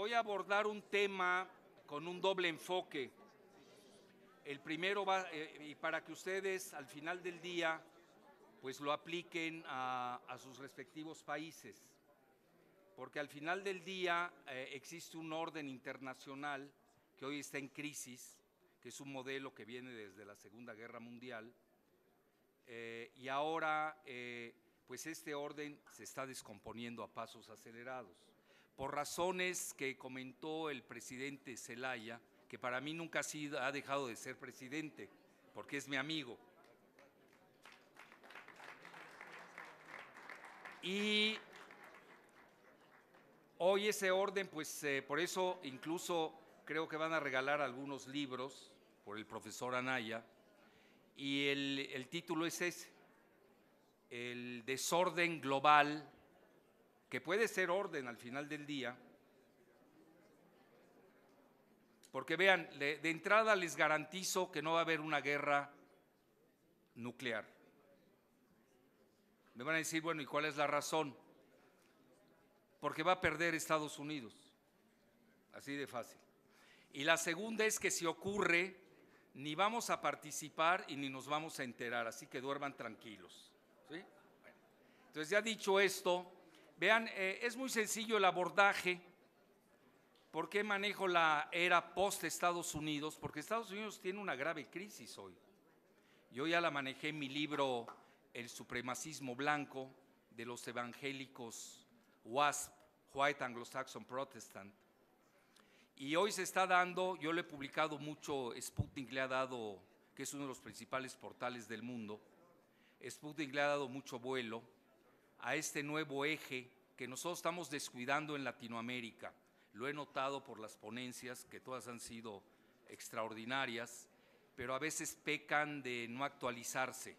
voy a abordar un tema con un doble enfoque. El primero va, eh, y para que ustedes al final del día, pues lo apliquen a, sus respectivos países. Porque al final del día eh, existe un orden internacional que hoy está en crisis, que es un modelo que viene desde la Segunda Guerra Mundial, eh, y ahora pues este orden se está descomponiendo a pasos acelerados. Por razones que comentó el presidente Zelaya, que para mí nunca ha, dejado de ser presidente, porque es mi amigo. Y hoy ese orden, pues eh, por eso incluso creo que van a regalar algunos libros por el profesor Anaya, y el, el título es ese, el desorden global, que puede ser orden al final del día, porque vean, de, entrada les garantizo que no va a haber una guerra nuclear. Me van a decir, bueno, ¿y cuál es la razón? Porque va a perder Estados Unidos, así de fácil. Y la segunda es que si ocurre, ni vamos a participar y ni nos vamos a enterar, así que duerman tranquilos. ¿sí? Entonces, ya dicho esto, vean, eh, es muy sencillo el abordaje. ¿Por qué manejo la era post-Estados Unidos? Porque Estados Unidos tiene una grave crisis hoy. Yo ya la manejé en mi libro El supremacismo blanco de los evangélicos WASP, White Anglo-Saxon Protestant. Y hoy se está dando, yo le he publicado mucho, Sputnik le ha dado, que es uno de los principales portales del mundo, Sputnik le ha dado mucho vuelo a este nuevo eje que nosotros estamos descuidando en Latinoamérica. Lo he notado por las ponencias, que todas han sido extraordinarias, pero a veces pecan de no actualizarse.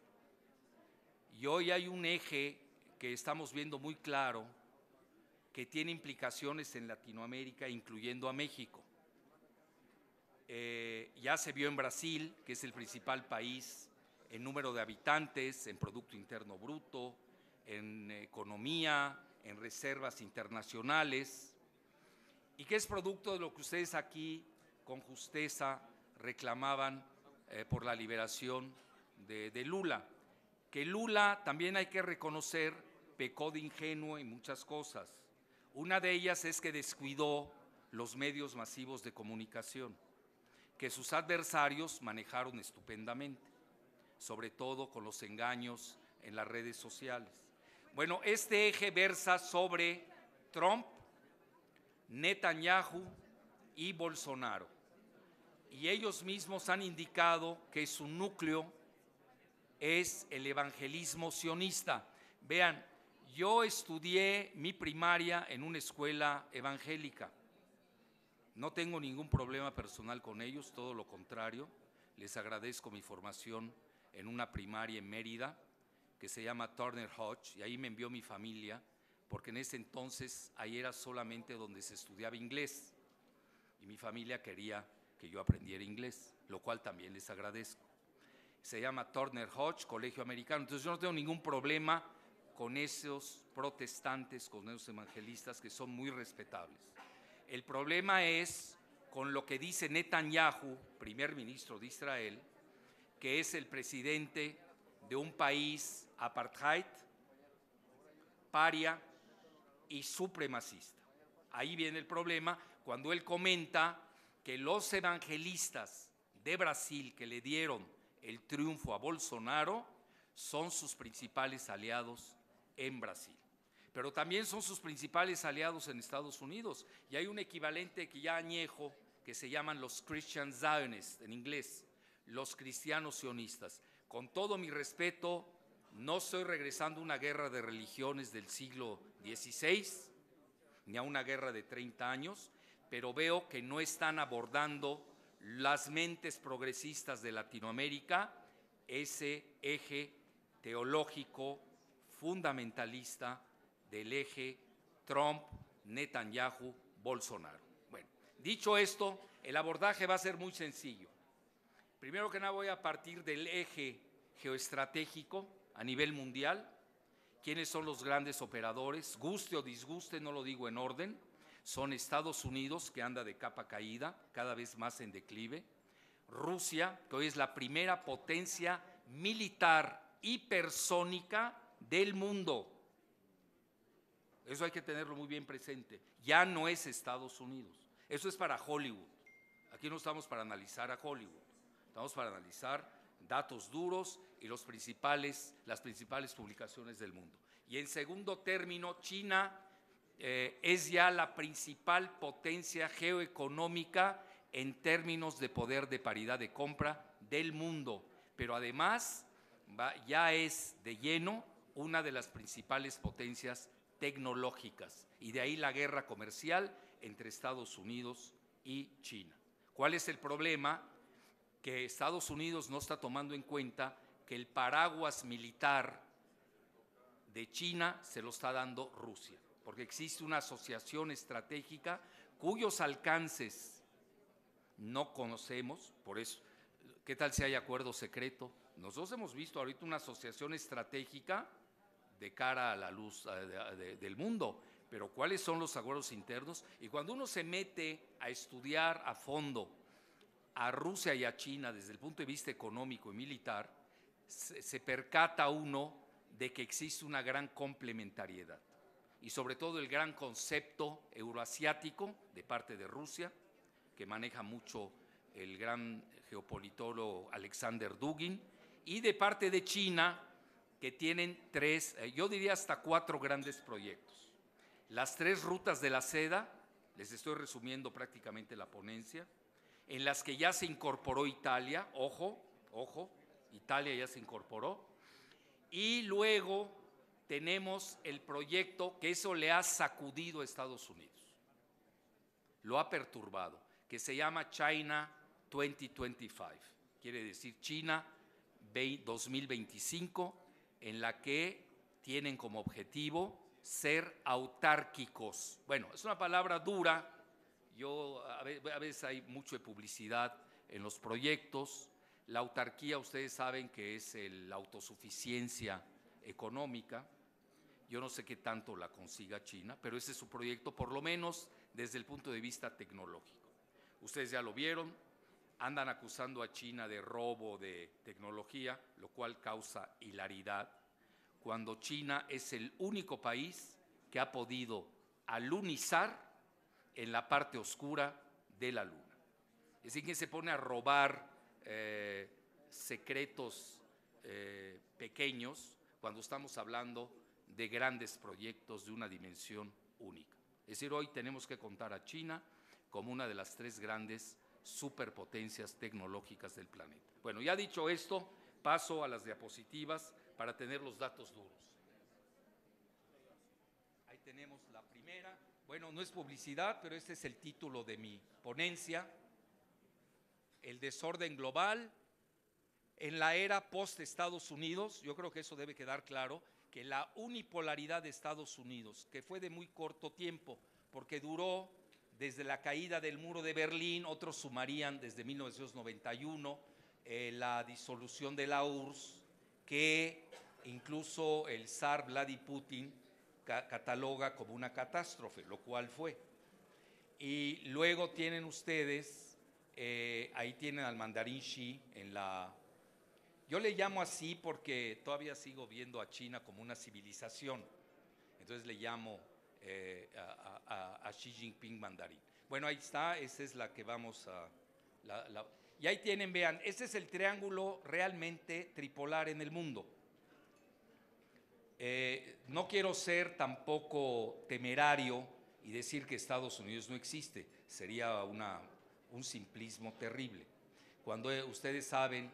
Y hoy hay un eje que estamos viendo muy claro, que tiene implicaciones en Latinoamérica, incluyendo a México. Eh, ya se vio en Brasil, que es el principal país en número de habitantes, en Producto Interno Bruto, en economía, en reservas internacionales, y que es producto de lo que ustedes aquí con justeza reclamaban eh, por la liberación de, Lula. Que Lula también hay que reconocer pecó de ingenuo en muchas cosas. Una de ellas es que descuidó los medios masivos de comunicación, que sus adversarios manejaron estupendamente, sobre todo con los engaños en las redes sociales. Bueno, este eje versa sobre Trump, Netanyahu y Bolsonaro. Y ellos mismos han indicado que su núcleo es el evangelismo sionista. Vean, yo estudié mi primaria en una escuela evangélica. No tengo ningún problema personal con ellos, todo lo contrario. Les agradezco mi formación en una primaria en Mérida que se llama Turner Hodge y ahí me envió mi familia porque en ese entonces ahí era solamente donde se estudiaba inglés y mi familia quería que yo aprendiera inglés, lo cual también les agradezco. Se llama Turner Hodge, Colegio Americano, entonces yo no tengo ningún problema con esos protestantes, con esos evangelistas que son muy respetables. El problema es con lo que dice Netanyahu, primer ministro de Israel, que es el presidente de un país apartheid, paria y supremacista. Ahí viene el problema cuando él comenta que los evangelistas de Brasil que le dieron el triunfo a Bolsonaro son sus principales aliados en Brasil. Pero también son sus principales aliados en Estados Unidos. Y hay un equivalente que ya añejo que se llaman los Christian Zionists en inglés, los cristianos sionistas. Con todo mi respeto, no estoy regresando a una guerra de religiones del siglo XVI, ni a una guerra de 30 años, pero veo que no están abordando las mentes progresistas de Latinoamérica ese eje teológico fundamentalista del eje Trump, Netanyahu, Bolsonaro. Bueno, dicho esto, el abordaje va a ser muy sencillo. Primero que nada voy a partir del eje geoestratégico a nivel mundial, quiénes son los grandes operadores, guste o disguste, no lo digo en orden. son Estados Unidos, que anda de capa caída, cada vez más en declive, Rusia, que hoy es la primera potencia militar hipersónica del mundo. Eso hay que tenerlo muy bien presente. Ya no es Estados Unidos. Eso es para Hollywood. Aquí no estamos para analizar a Hollywood. Estamos para analizar datos duros y las principales publicaciones del mundo. Y en segundo término, China eh, es ya la principal potencia geoeconómica en términos de poder de paridad de compra del mundo, pero además ya es de lleno una de las principales potencias tecnológicas y de ahí la guerra comercial entre Estados Unidos y China. ¿Cuál es el problema? Que Estados Unidos no está tomando en cuenta que el paraguas militar de China se lo está dando Rusia, porque existe una asociación estratégica cuyos alcances no conocemos, por eso, ¿qué tal si hay acuerdo secreto? Nosotros hemos visto ahorita una asociación estratégica de cara a la luz del mundo, pero ¿cuáles son los acuerdos internos? Y cuando uno se mete a estudiar a fondo a Rusia y a China desde el punto de vista económico y militar, se percata uno de que existe una gran complementariedad y sobre todo el gran concepto euroasiático de parte de Rusia, que maneja mucho el gran geopolitólogo Alexander Dugin, y de parte de China, que tienen tres, eh, yo diría hasta cuatro grandes proyectos. Las tres rutas de la seda, les estoy resumiendo prácticamente la ponencia, en las que ya se incorporó Italia, ojo, ojo, Italia ya se incorporó, y luego tenemos el proyecto que eso le ha sacudido a Estados Unidos, lo ha perturbado, que se llama China 2025, quiere decir China 2025, en la que tienen como objetivo ser autárquicos. Bueno, es una palabra dura, yo a veces hay mucho de publicidad en los proyectos. La autarquía, ustedes saben que es la autosuficiencia económica. Yo no sé qué tanto la consiga China, pero ese es su proyecto, por lo menos desde el punto de vista tecnológico. Ustedes ya lo vieron, andan acusando a China de robo de tecnología, lo cual causa hilaridad, cuando China es el único país que ha podido alunizar en la parte oscura de la luna. Es decir, que se pone a robar eh, secretos eh, pequeños cuando estamos hablando de grandes proyectos de una dimensión única. Es decir, hoy tenemos que contar a China como una de las tres grandes superpotencias tecnológicas del planeta. Bueno, ya dicho esto, paso a las diapositivas para tener los datos duros. Ahí tenemos la primera. Bueno, no es publicidad, pero este es el título de mi ponencia. El desorden global en la era post-Estados Unidos. Yo creo que eso debe quedar claro, que la unipolaridad de Estados Unidos, que fue de muy corto tiempo, porque duró desde la caída del muro de Berlín, otros sumarían desde 1991 eh, la disolución de la URSS, que incluso el zar Vladimir Putin cataloga como una catástrofe, lo cual fue. Y luego tienen ustedes, eh, ahí tienen al mandarín Xi en la... Yo le llamo así porque todavía sigo viendo a China como una civilización, entonces le llamo eh, a, Xi Jinping mandarín. Bueno, ahí está, esa es la que vamos a... y ahí tienen, vean, este es el triángulo realmente tripolar en el mundo. Eh, no quiero ser tampoco temerario y decir que Estados Unidos no existe, sería una, un simplismo terrible. Cuando ustedes saben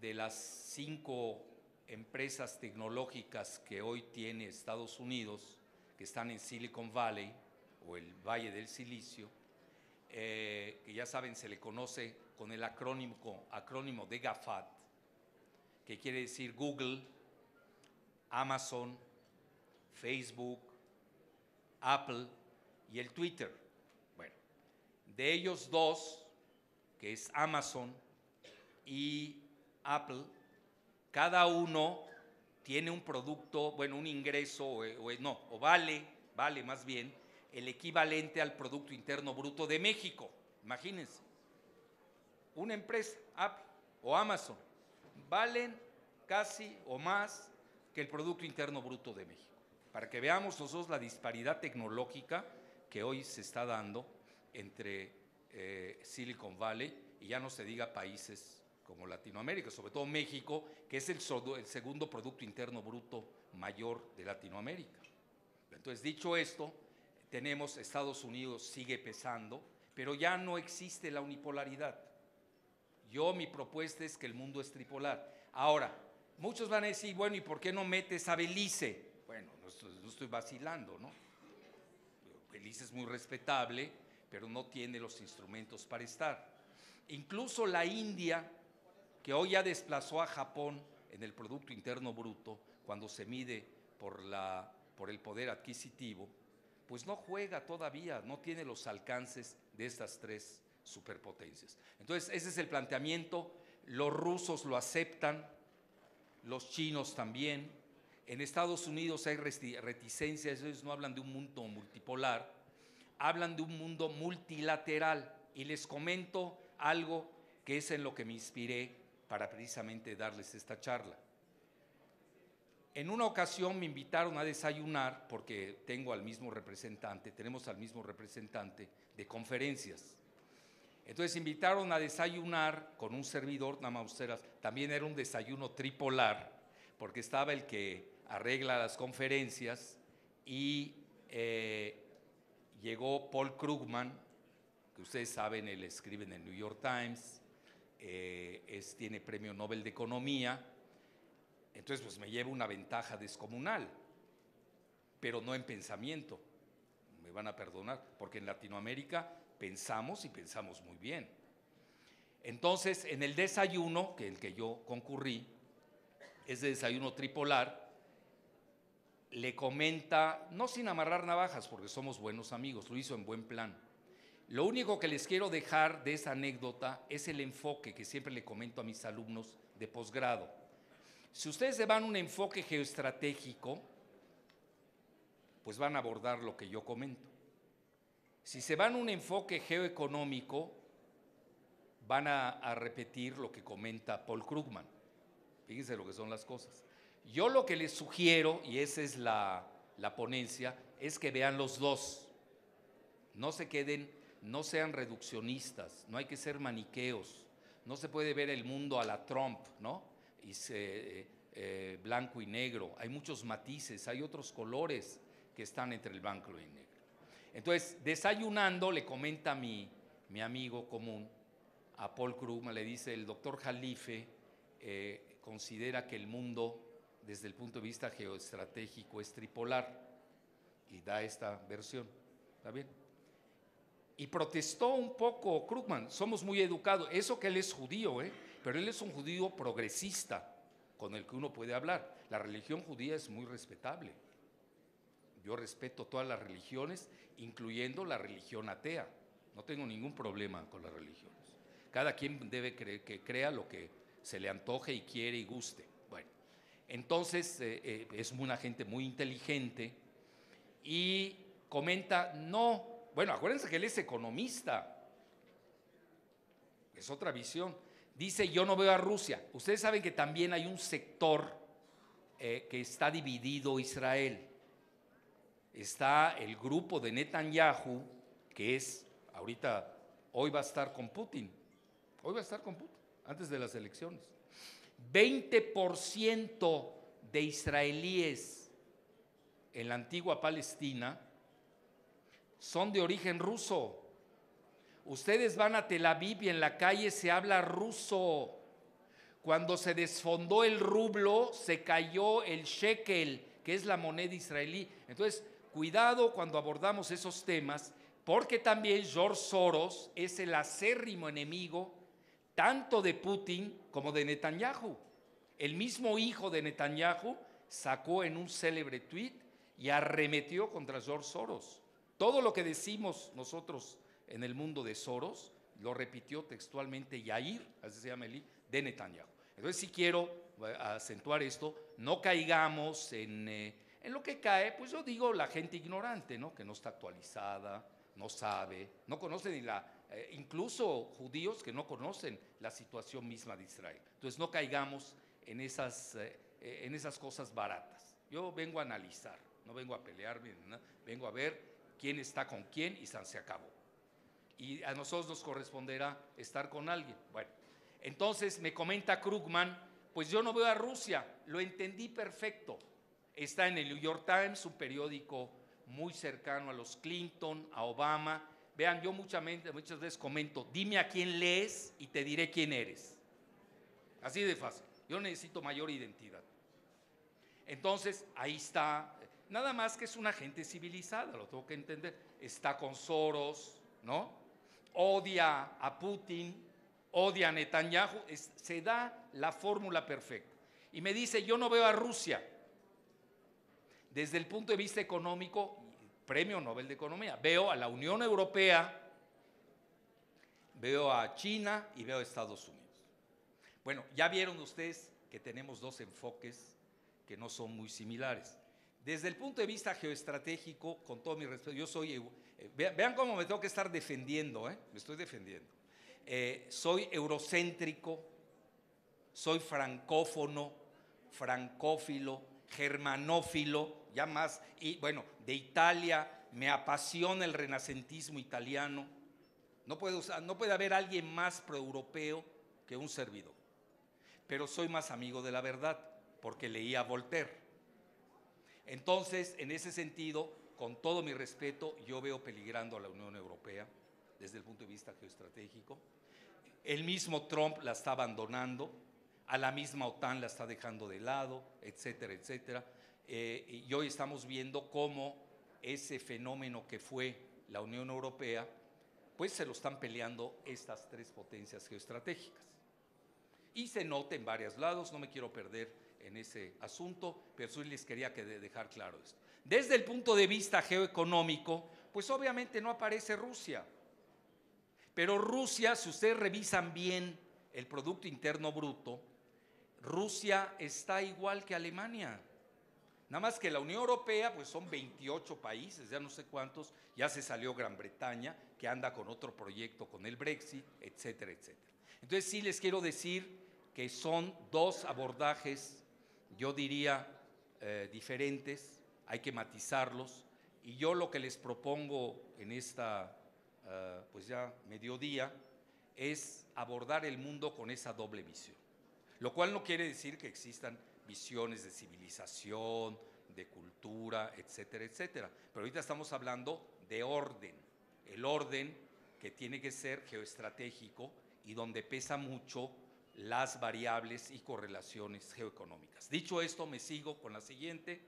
de las cinco empresas tecnológicas que hoy tiene Estados Unidos, que están en Silicon Valley o el Valle del Silicio, eh, que ya saben se le conoce con el acrónimo, acrónimo de GAFAT, que quiere decir Google, Amazon, Facebook, Apple y el Twitter. Bueno, de ellos dos, que es Amazon y Apple, cada uno tiene un producto, bueno, un ingreso, o, no, o vale, vale más bien, el equivalente al Producto Interno Bruto de México. Imagínense, una empresa, Apple o Amazon, valen casi o más el Producto Interno Bruto de México. Para que veamos nosotros la disparidad tecnológica que hoy se está dando entre eh, Silicon Valley y ya no se diga países como Latinoamérica, sobre todo México, que es el, el segundo Producto Interno Bruto mayor de Latinoamérica. Entonces, dicho esto, tenemos Estados Unidos sigue pesando, pero ya no existe la unipolaridad. Yo mi propuesta es que el mundo es tripolar. Ahora, muchos van a decir, bueno, ¿y por qué no metes a Belice? Bueno, no estoy, vacilando, ¿no? Belice es muy respetable, pero no tiene los instrumentos para estar. Incluso la India, que hoy ya desplazó a Japón en el Producto Interno Bruto, cuando se mide por, la, por el poder adquisitivo, pues no juega todavía, no tiene los alcances de estas tres superpotencias. Entonces, ese es el planteamiento, los rusos lo aceptan, los chinos también, en Estados Unidos hay reticencias, ellos no hablan de un mundo multipolar, hablan de un mundo multilateral y les comento algo que es en lo que me inspiré para precisamente darles esta charla. En una ocasión me invitaron a desayunar porque tengo al mismo representante, tenemos al mismo representante de conferencias. Entonces invitaron a desayunar con un servidor, Namausteras, también era un desayuno tripolar, porque estaba el que arregla las conferencias y eh, llegó Paul Krugman, que ustedes saben, él escribe en el New York Times, eh, tiene premio Nobel de Economía, entonces pues me lleva una ventaja descomunal, pero no en pensamiento, me van a perdonar, porque en Latinoamérica pensamos y pensamos muy bien. Entonces, en el desayuno, que el que yo concurrí, es de desayuno tripolar, le comenta, no sin amarrar navajas, porque somos buenos amigos, lo hizo en buen plan. Lo único que les quiero dejar de esa anécdota es el enfoque que siempre le comento a mis alumnos de posgrado. Si ustedes se van a un enfoque geoestratégico, pues van a abordar lo que yo comento. Si se van a un enfoque geoeconómico, van a, repetir lo que comenta Paul Krugman. Fíjense lo que son las cosas. Yo lo que les sugiero, y esa es la, la ponencia, es que vean los dos. No se queden, no sean reduccionistas, no hay que ser maniqueos. No se puede ver el mundo a la Trump, ¿no? Se, eh, blanco y negro. Hay muchos matices, hay otros colores que están entre el blanco y negro. Entonces, desayunando, le comenta a mi, mi amigo común, a Paul Krugman, le dice, el doctor Jalife eh, considera que el mundo, desde el punto de vista geoestratégico, es tripolar, y da esta versión. ¿Está bien? Y protestó un poco Krugman, somos muy educados, eso que él es judío, ¿eh? pero él es un judío progresista con el que uno puede hablar. La religión judía es muy respetable. Yo respeto todas las religiones, incluyendo la religión atea. No tengo ningún problema con las religiones. Cada quien debe creer que crea lo que se le antoje y quiere y guste. Bueno, entonces eh, eh, es una gente muy inteligente y comenta, no, bueno, acuérdense que él es economista. Es otra visión. Dice, yo no veo a Rusia. Ustedes saben que también hay un sector eh, que está dividido Israel está el grupo de Netanyahu, que es, ahorita, hoy va a estar con Putin, hoy va a estar con Putin, antes de las elecciones. 20% de israelíes en la antigua Palestina son de origen ruso. Ustedes van a Tel Aviv y en la calle se habla ruso. Cuando se desfondó el rublo, se cayó el shekel, que es la moneda israelí. Entonces, cuidado cuando abordamos esos temas, porque también George Soros es el acérrimo enemigo tanto de Putin como de Netanyahu. El mismo hijo de Netanyahu sacó en un célebre tweet y arremetió contra George Soros. Todo lo que decimos nosotros en el mundo de Soros lo repitió textualmente Yair, así se llama el de Netanyahu. Entonces, si quiero eh, acentuar esto, no caigamos en... Eh, En lo que cae, pues yo digo la gente ignorante, ¿no? Que no está actualizada, no sabe, no conoce ni la, eh, incluso judíos que no conocen la situación misma de Israel. Entonces no caigamos en esas, eh, eh, en esas cosas baratas. Yo vengo a analizar, no vengo a pelearme, vengo a ver quién está con quién y se acabó. Y a nosotros nos corresponderá estar con alguien. Bueno, entonces me comenta Krugman, pues yo no veo a Rusia, lo entendí perfecto. Está en el New York Times, un periódico muy cercano a los Clinton, a Obama. Vean, yo muchas, muchas veces comento, dime a quién lees y te diré quién eres. Así de fácil. Yo necesito mayor identidad. Entonces, ahí está. Nada más que es una gente civilizada, lo tengo que entender. Está con Soros, ¿no? Odia a Putin, odia a Netanyahu. se da la fórmula perfecta. Y me dice, yo no veo a Rusia. Desde el punto de vista económico, premio Nobel de Economía, veo a la Unión Europea, veo a China y veo a Estados Unidos. Bueno, ya vieron ustedes que tenemos dos enfoques que no son muy similares. Desde el punto de vista geoestratégico, con todo mi respeto, yo soy, eh, vean, cómo me tengo que estar defendiendo, ¿eh? me estoy defendiendo. Eh, soy eurocéntrico, soy francófono, francófilo, germanófilo, ya más, y bueno, de Italia, me apasiona el renacentismo italiano. No puede, no puede haber alguien más proeuropeo que un servidor pero soy más amigo de la verdad, porque leía Voltaire. Entonces, en ese sentido, con todo mi respeto, yo veo peligrando a la Unión Europea desde el punto de vista geoestratégico. El mismo Trump la está abandonando, a la misma OTAN la está dejando de lado, etcétera, etcétera. Eh, y hoy estamos viendo cómo ese fenómeno que fue la Unión Europea, pues se lo están peleando estas tres potencias geoestratégicas y se nota en varios lados, no me quiero perder en ese asunto, pero sí les quería dejar claro esto. Desde el punto de vista geoeconómico, pues obviamente no aparece Rusia, pero Rusia, si ustedes revisan bien el Producto Interno Bruto, Rusia está igual que Alemania. Nada más que la Unión Europea, pues son 28 países, ya no sé cuántos, ya se salió Gran Bretaña, que anda con otro proyecto con el Brexit, etcétera, etcétera. Entonces sí les quiero decir que son dos abordajes, yo diría, eh, diferentes, hay que matizarlos, y yo lo que les propongo en esta, eh, pues ya mediodía, es abordar el mundo con esa doble visión. Lo cual no quiere decir que existan visiones de civilización, de cultura, etcétera, etcétera. Pero ahorita estamos hablando de orden, el orden que tiene que ser geoestratégico y donde pesa mucho las variables y correlaciones geoeconómicas. Dicho esto, me sigo con la siguiente.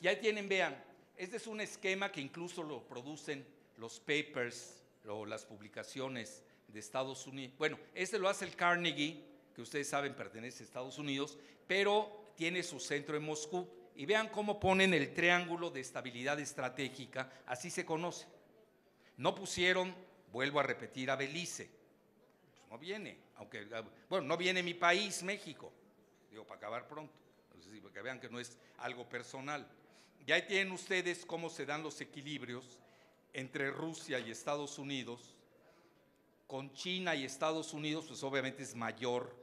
Y ahí tienen, vean, este es un esquema que incluso lo producen los papers o las publicaciones de Estados Unidos. Bueno, este lo hace el Carnegie, que ustedes saben pertenece a Estados Unidos, pero tiene su centro en Moscú. Y vean cómo ponen el triángulo de estabilidad estratégica, así se conoce. No pusieron, vuelvo a repetir, a Belice, pues no viene aunque, ah, bueno, no viene mi país, México, digo, para acabar pronto, para que vean que no es algo personal. Y ahí tienen ustedes cómo se dan los equilibrios entre Rusia y Estados Unidos. Con China y Estados Unidos, pues obviamente es mayor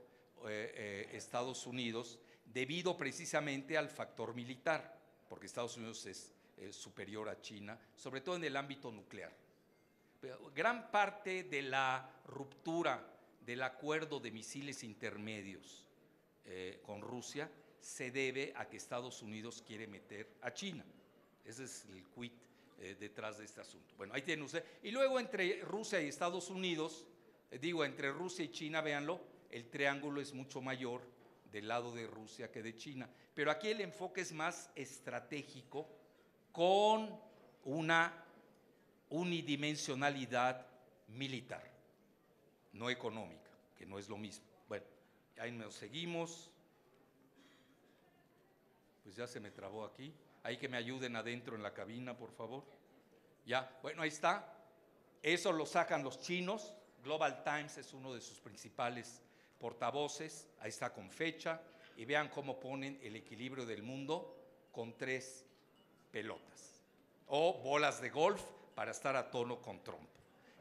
eh, eh, Estados Unidos, debido precisamente al factor militar, porque Estados Unidos es superior a China, sobre todo en el ámbito nuclear. gran parte de la ruptura del acuerdo de misiles intermedios eh, con Rusia se debe a que Estados Unidos quiere meter a China. Ese es el quid eh, detrás de este asunto. Bueno, ahí tiene usted. Y luego entre Rusia y Estados Unidos, eh, digo, entre Rusia y China, véanlo, el triángulo es mucho mayor del lado de Rusia que de China. Pero aquí el enfoque es más estratégico con una unidimensionalidad militar no económica, que no es lo mismo. Bueno, ahí nos seguimos. Pues ya se me trabó aquí. Hay que me ayuden adentro en la cabina, por favor. Ya, bueno, ahí está. Eso lo sacan los chinos. Global Times es uno de sus principales portavoces. Ahí está con fecha. Y vean cómo ponen el equilibrio del mundo con tres pelotas o bolas de golf para estar a tono con Trump.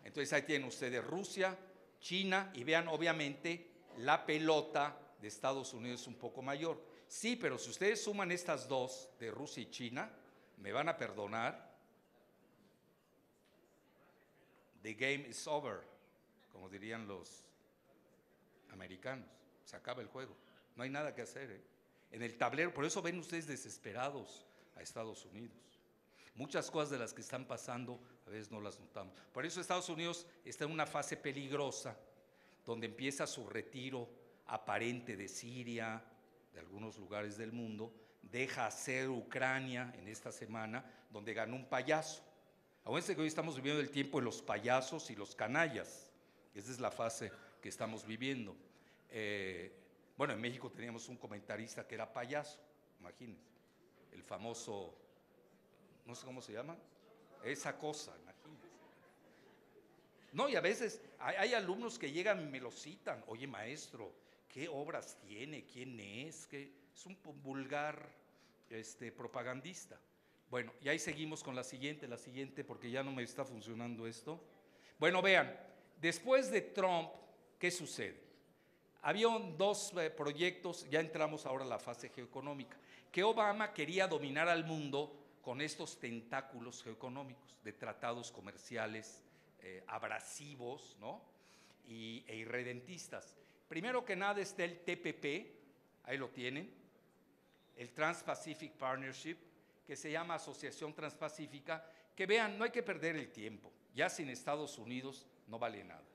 Entonces ahí tienen ustedes Rusia, China y vean obviamente la pelota de Estados Unidos un poco mayor. Sí, pero si ustedes suman estas dos de Rusia y China, me van a perdonar. The game is over, como dirían los americanos. Se acaba el juego. No hay nada que hacer. ¿eh? En el tablero, por eso ven ustedes desesperados a Estados Unidos. Muchas cosas de las que están pasando a veces no las notamos. Por eso Estados Unidos está en una fase peligrosa, donde empieza su retiro aparente de Siria, de algunos lugares del mundo, deja hacer Ucrania en esta semana, donde ganó un payaso. Acuérdense que hoy estamos viviendo el tiempo de los payasos y los canallas. Esa es la fase que estamos viviendo. Eh, bueno, en México teníamos un comentarista que era payaso, imagínense, el famoso, no sé cómo se llama, esa cosa, imagínense. No, y a veces hay, alumnos que llegan y me lo citan, oye maestro, qué obras tiene, quién es, que es un vulgar este, propagandista. Bueno, y ahí seguimos con la siguiente, la siguiente, porque ya no me está funcionando esto. Bueno, vean, después de Trump, ¿qué sucede? Había dos eh, proyectos, ya entramos ahora a la fase geoeconómica, que Obama quería dominar al mundo con estos tentáculos geoeconómicos de tratados comerciales eh, abrasivos ¿no? y, e irredentistas. Primero que nada está el TPP, ahí lo tienen, el Trans-Pacific Partnership, que se llama Asociación Transpacífica, que vean, no hay que perder el tiempo, ya sin Estados Unidos no vale nada.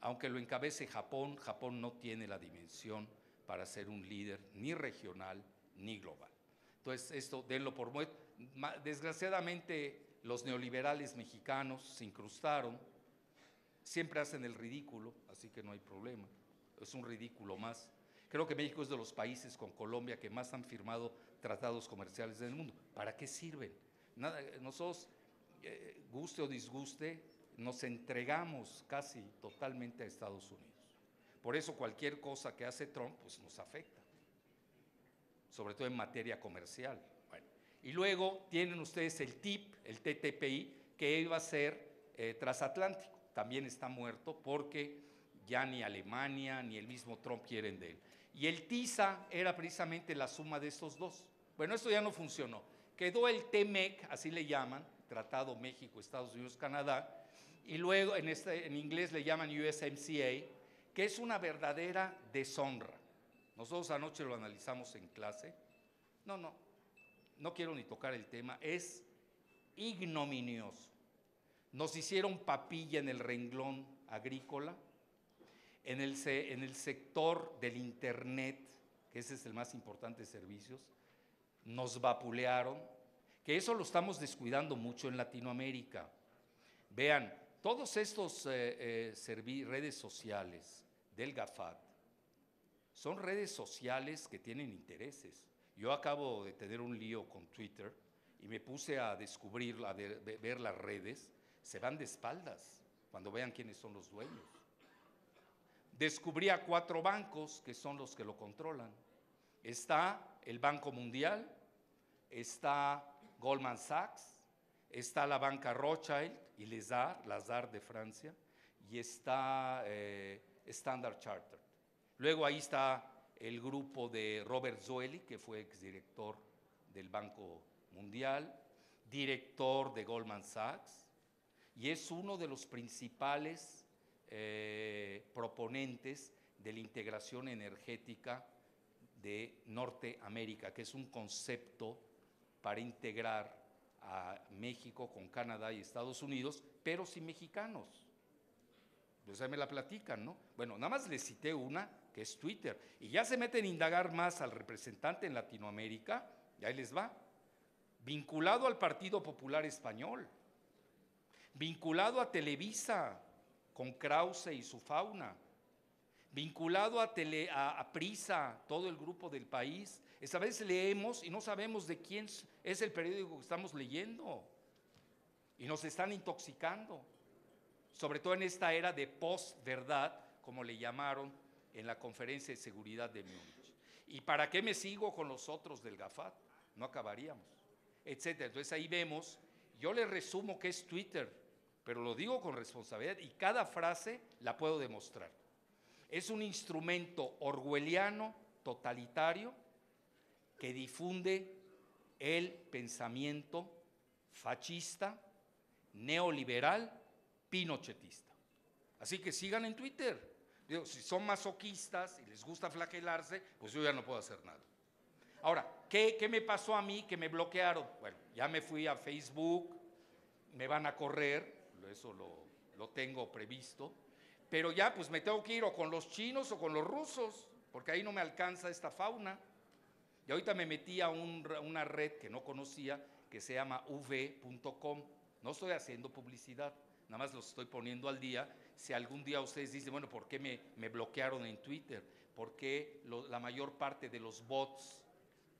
Aunque lo encabece Japón, Japón no tiene la dimensión para ser un líder ni regional ni global. Entonces, esto denlo por muerto. Desgraciadamente, los neoliberales mexicanos se incrustaron, siempre hacen el ridículo, así que no hay problema es un ridículo más. Creo que México es de los países con Colombia que más han firmado tratados comerciales en el mundo. ¿Para qué sirven? Nada, nosotros, eh, guste o disguste, nos entregamos casi totalmente a Estados Unidos. Por eso cualquier cosa que hace Trump pues nos afecta, sobre todo en materia comercial. y luego tienen ustedes el TIP, el TTPI, que iba a ser eh, transatlántico. También está muerto porque ya ni Alemania ni el mismo Trump quieren de él. Y el TISA era precisamente la suma de estos dos. Bueno, esto ya no funcionó. Quedó el TMEC, así le llaman, Tratado México, Estados Unidos, Canadá, y luego en, este, en inglés le llaman USMCA, que es una verdadera deshonra. Nosotros anoche lo analizamos en clase. No, no, no quiero ni tocar el tema, es ignominioso. Nos hicieron papilla en el renglón agrícola, en el, en el sector del Internet, que ese es el más importante de servicios, nos vapulearon, que eso lo estamos descuidando mucho en Latinoamérica. Vean, todos estos eh, eh, redes sociales del GAFAT son redes sociales que tienen intereses. Yo acabo de tener un lío con Twitter y me puse a descubrir, a ver las redes, se van de espaldas cuando vean quiénes son los dueños descubrí a cuatro bancos que son los que lo controlan. Está el Banco Mundial, está Goldman Sachs, está la banca Rothschild y Lazard, Lazard de Francia, y está eh, Standard Chartered. Luego ahí está el grupo de Robert Zoelli, que fue exdirector del Banco Mundial, director de Goldman Sachs, y es uno de los principales eh, proponentes de la integración energética de Norteamérica, que es un concepto para integrar a México con Canadá y Estados Unidos, pero sin mexicanos. Pues ahí me la platican, ¿no? Bueno, nada más les cité una, que es Twitter, y ya se meten a indagar más al representante en Latinoamérica, y ahí les va, vinculado al Partido Popular Español, vinculado a Televisa, con Krause y su fauna, vinculado a, tele, a, Prisa, todo el grupo del país. Esa vez leemos y no sabemos de quién es el periódico que estamos leyendo. Y nos están intoxicando, sobre todo en esta era de post-verdad, como le llamaron en la conferencia de seguridad de Múnich. ¿Y para qué me sigo con los otros del GAFAT? no acabaríamos, etcétera. Entonces ahí vemos, yo le resumo que es Twitter, pero lo digo con responsabilidad y cada frase la puedo demostrar. Es un instrumento orwelliano, totalitario, que difunde el pensamiento fascista, neoliberal, pinochetista. Así que sigan en Twitter. Digo, si son masoquistas y les gusta flagelarse, pues yo ya no puedo hacer nada. Ahora, ¿qué, ¿qué, me pasó a mí que me bloquearon? Bueno, ya me fui a Facebook, me van a correr, eso lo, lo tengo previsto, pero ya pues me tengo que ir o con los chinos o con los rusos, porque ahí no me alcanza esta fauna. Y ahorita me metí a una red que no conocía, que se llama uv.com. No estoy haciendo publicidad, nada más los estoy poniendo al día. Si algún día ustedes dicen, bueno, ¿por qué me, bloquearon en Twitter? Porque la mayor parte de los bots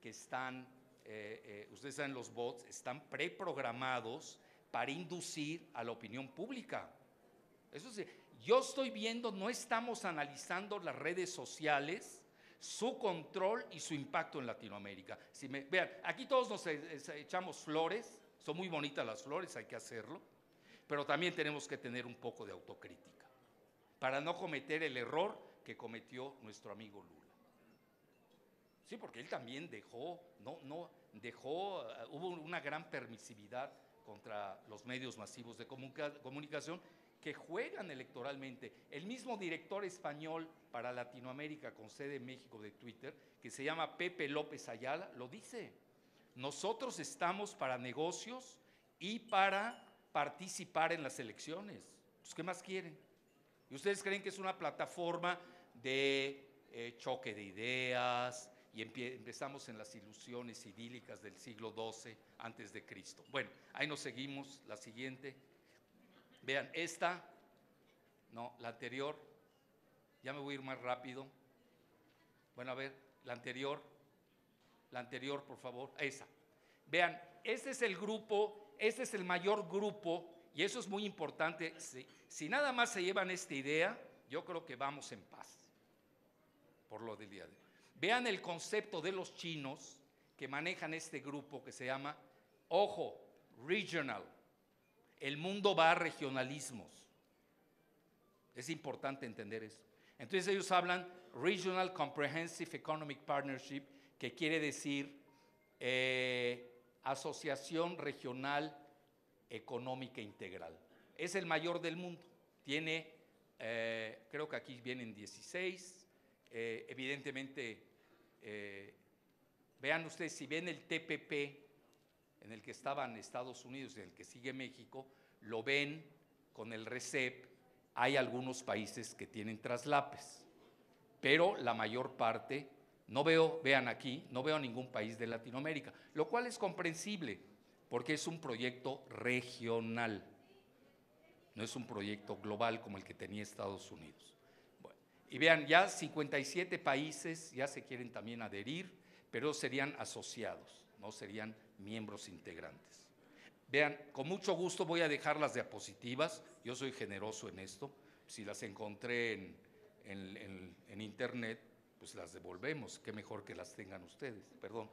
que están, eh, eh, ustedes saben, los bots están preprogramados para inducir a la opinión pública. Eso sí, yo estoy viendo, no estamos analizando las redes sociales, su control y su impacto en Latinoamérica. Si me, vean, aquí todos nos e, echamos flores, son muy bonitas las flores, hay que hacerlo, pero también tenemos que tener un poco de autocrítica para no cometer el error que cometió nuestro amigo Lula. Sí, porque él también dejó, no, no, dejó, uh, hubo una gran permisividad contra los medios masivos de comunicación que juegan electoralmente. El mismo director español para Latinoamérica con sede en México de Twitter, que se llama Pepe López Ayala, lo dice. Nosotros estamos para negocios y para participar en las elecciones. Pues, ¿Qué más quieren? ¿Y ustedes creen que es una plataforma de eh, choque de ideas, y empezamos en las ilusiones idílicas del siglo XII antes de Cristo. Bueno, ahí nos seguimos, la siguiente. Vean, esta, no, la anterior, ya me voy a ir más rápido. Bueno, a ver, la anterior, la anterior, por favor, esa. Vean, este es el grupo, este es el mayor grupo, y eso es muy importante. Si, si nada más se llevan esta idea, yo creo que vamos en paz por lo del día de hoy. Vean el concepto de los chinos que manejan este grupo que se llama, ojo, regional. El mundo va a regionalismos. Es importante entender eso. Entonces ellos hablan Regional Comprehensive Economic Partnership, que quiere decir eh, Asociación Regional Económica Integral. Es el mayor del mundo. Tiene, eh, creo que aquí vienen 16, eh, evidentemente, vean ustedes, si ven el TPP en el que estaban Estados Unidos y en el que sigue México, lo ven con el RECEP, hay algunos países que tienen traslapes, pero la mayor parte, no veo, vean aquí, no veo ningún país de Latinoamérica, lo cual es comprensible, porque es un proyecto regional, no es un proyecto global como el que tenía Estados Unidos. Y vean, ya 57 países ya se quieren también adherir, pero serían asociados, no serían miembros integrantes. Vean, con mucho gusto voy a dejar las diapositivas, yo soy generoso en esto, si las encontré en, en internet, pues las devolvemos, qué mejor que las tengan ustedes, perdón.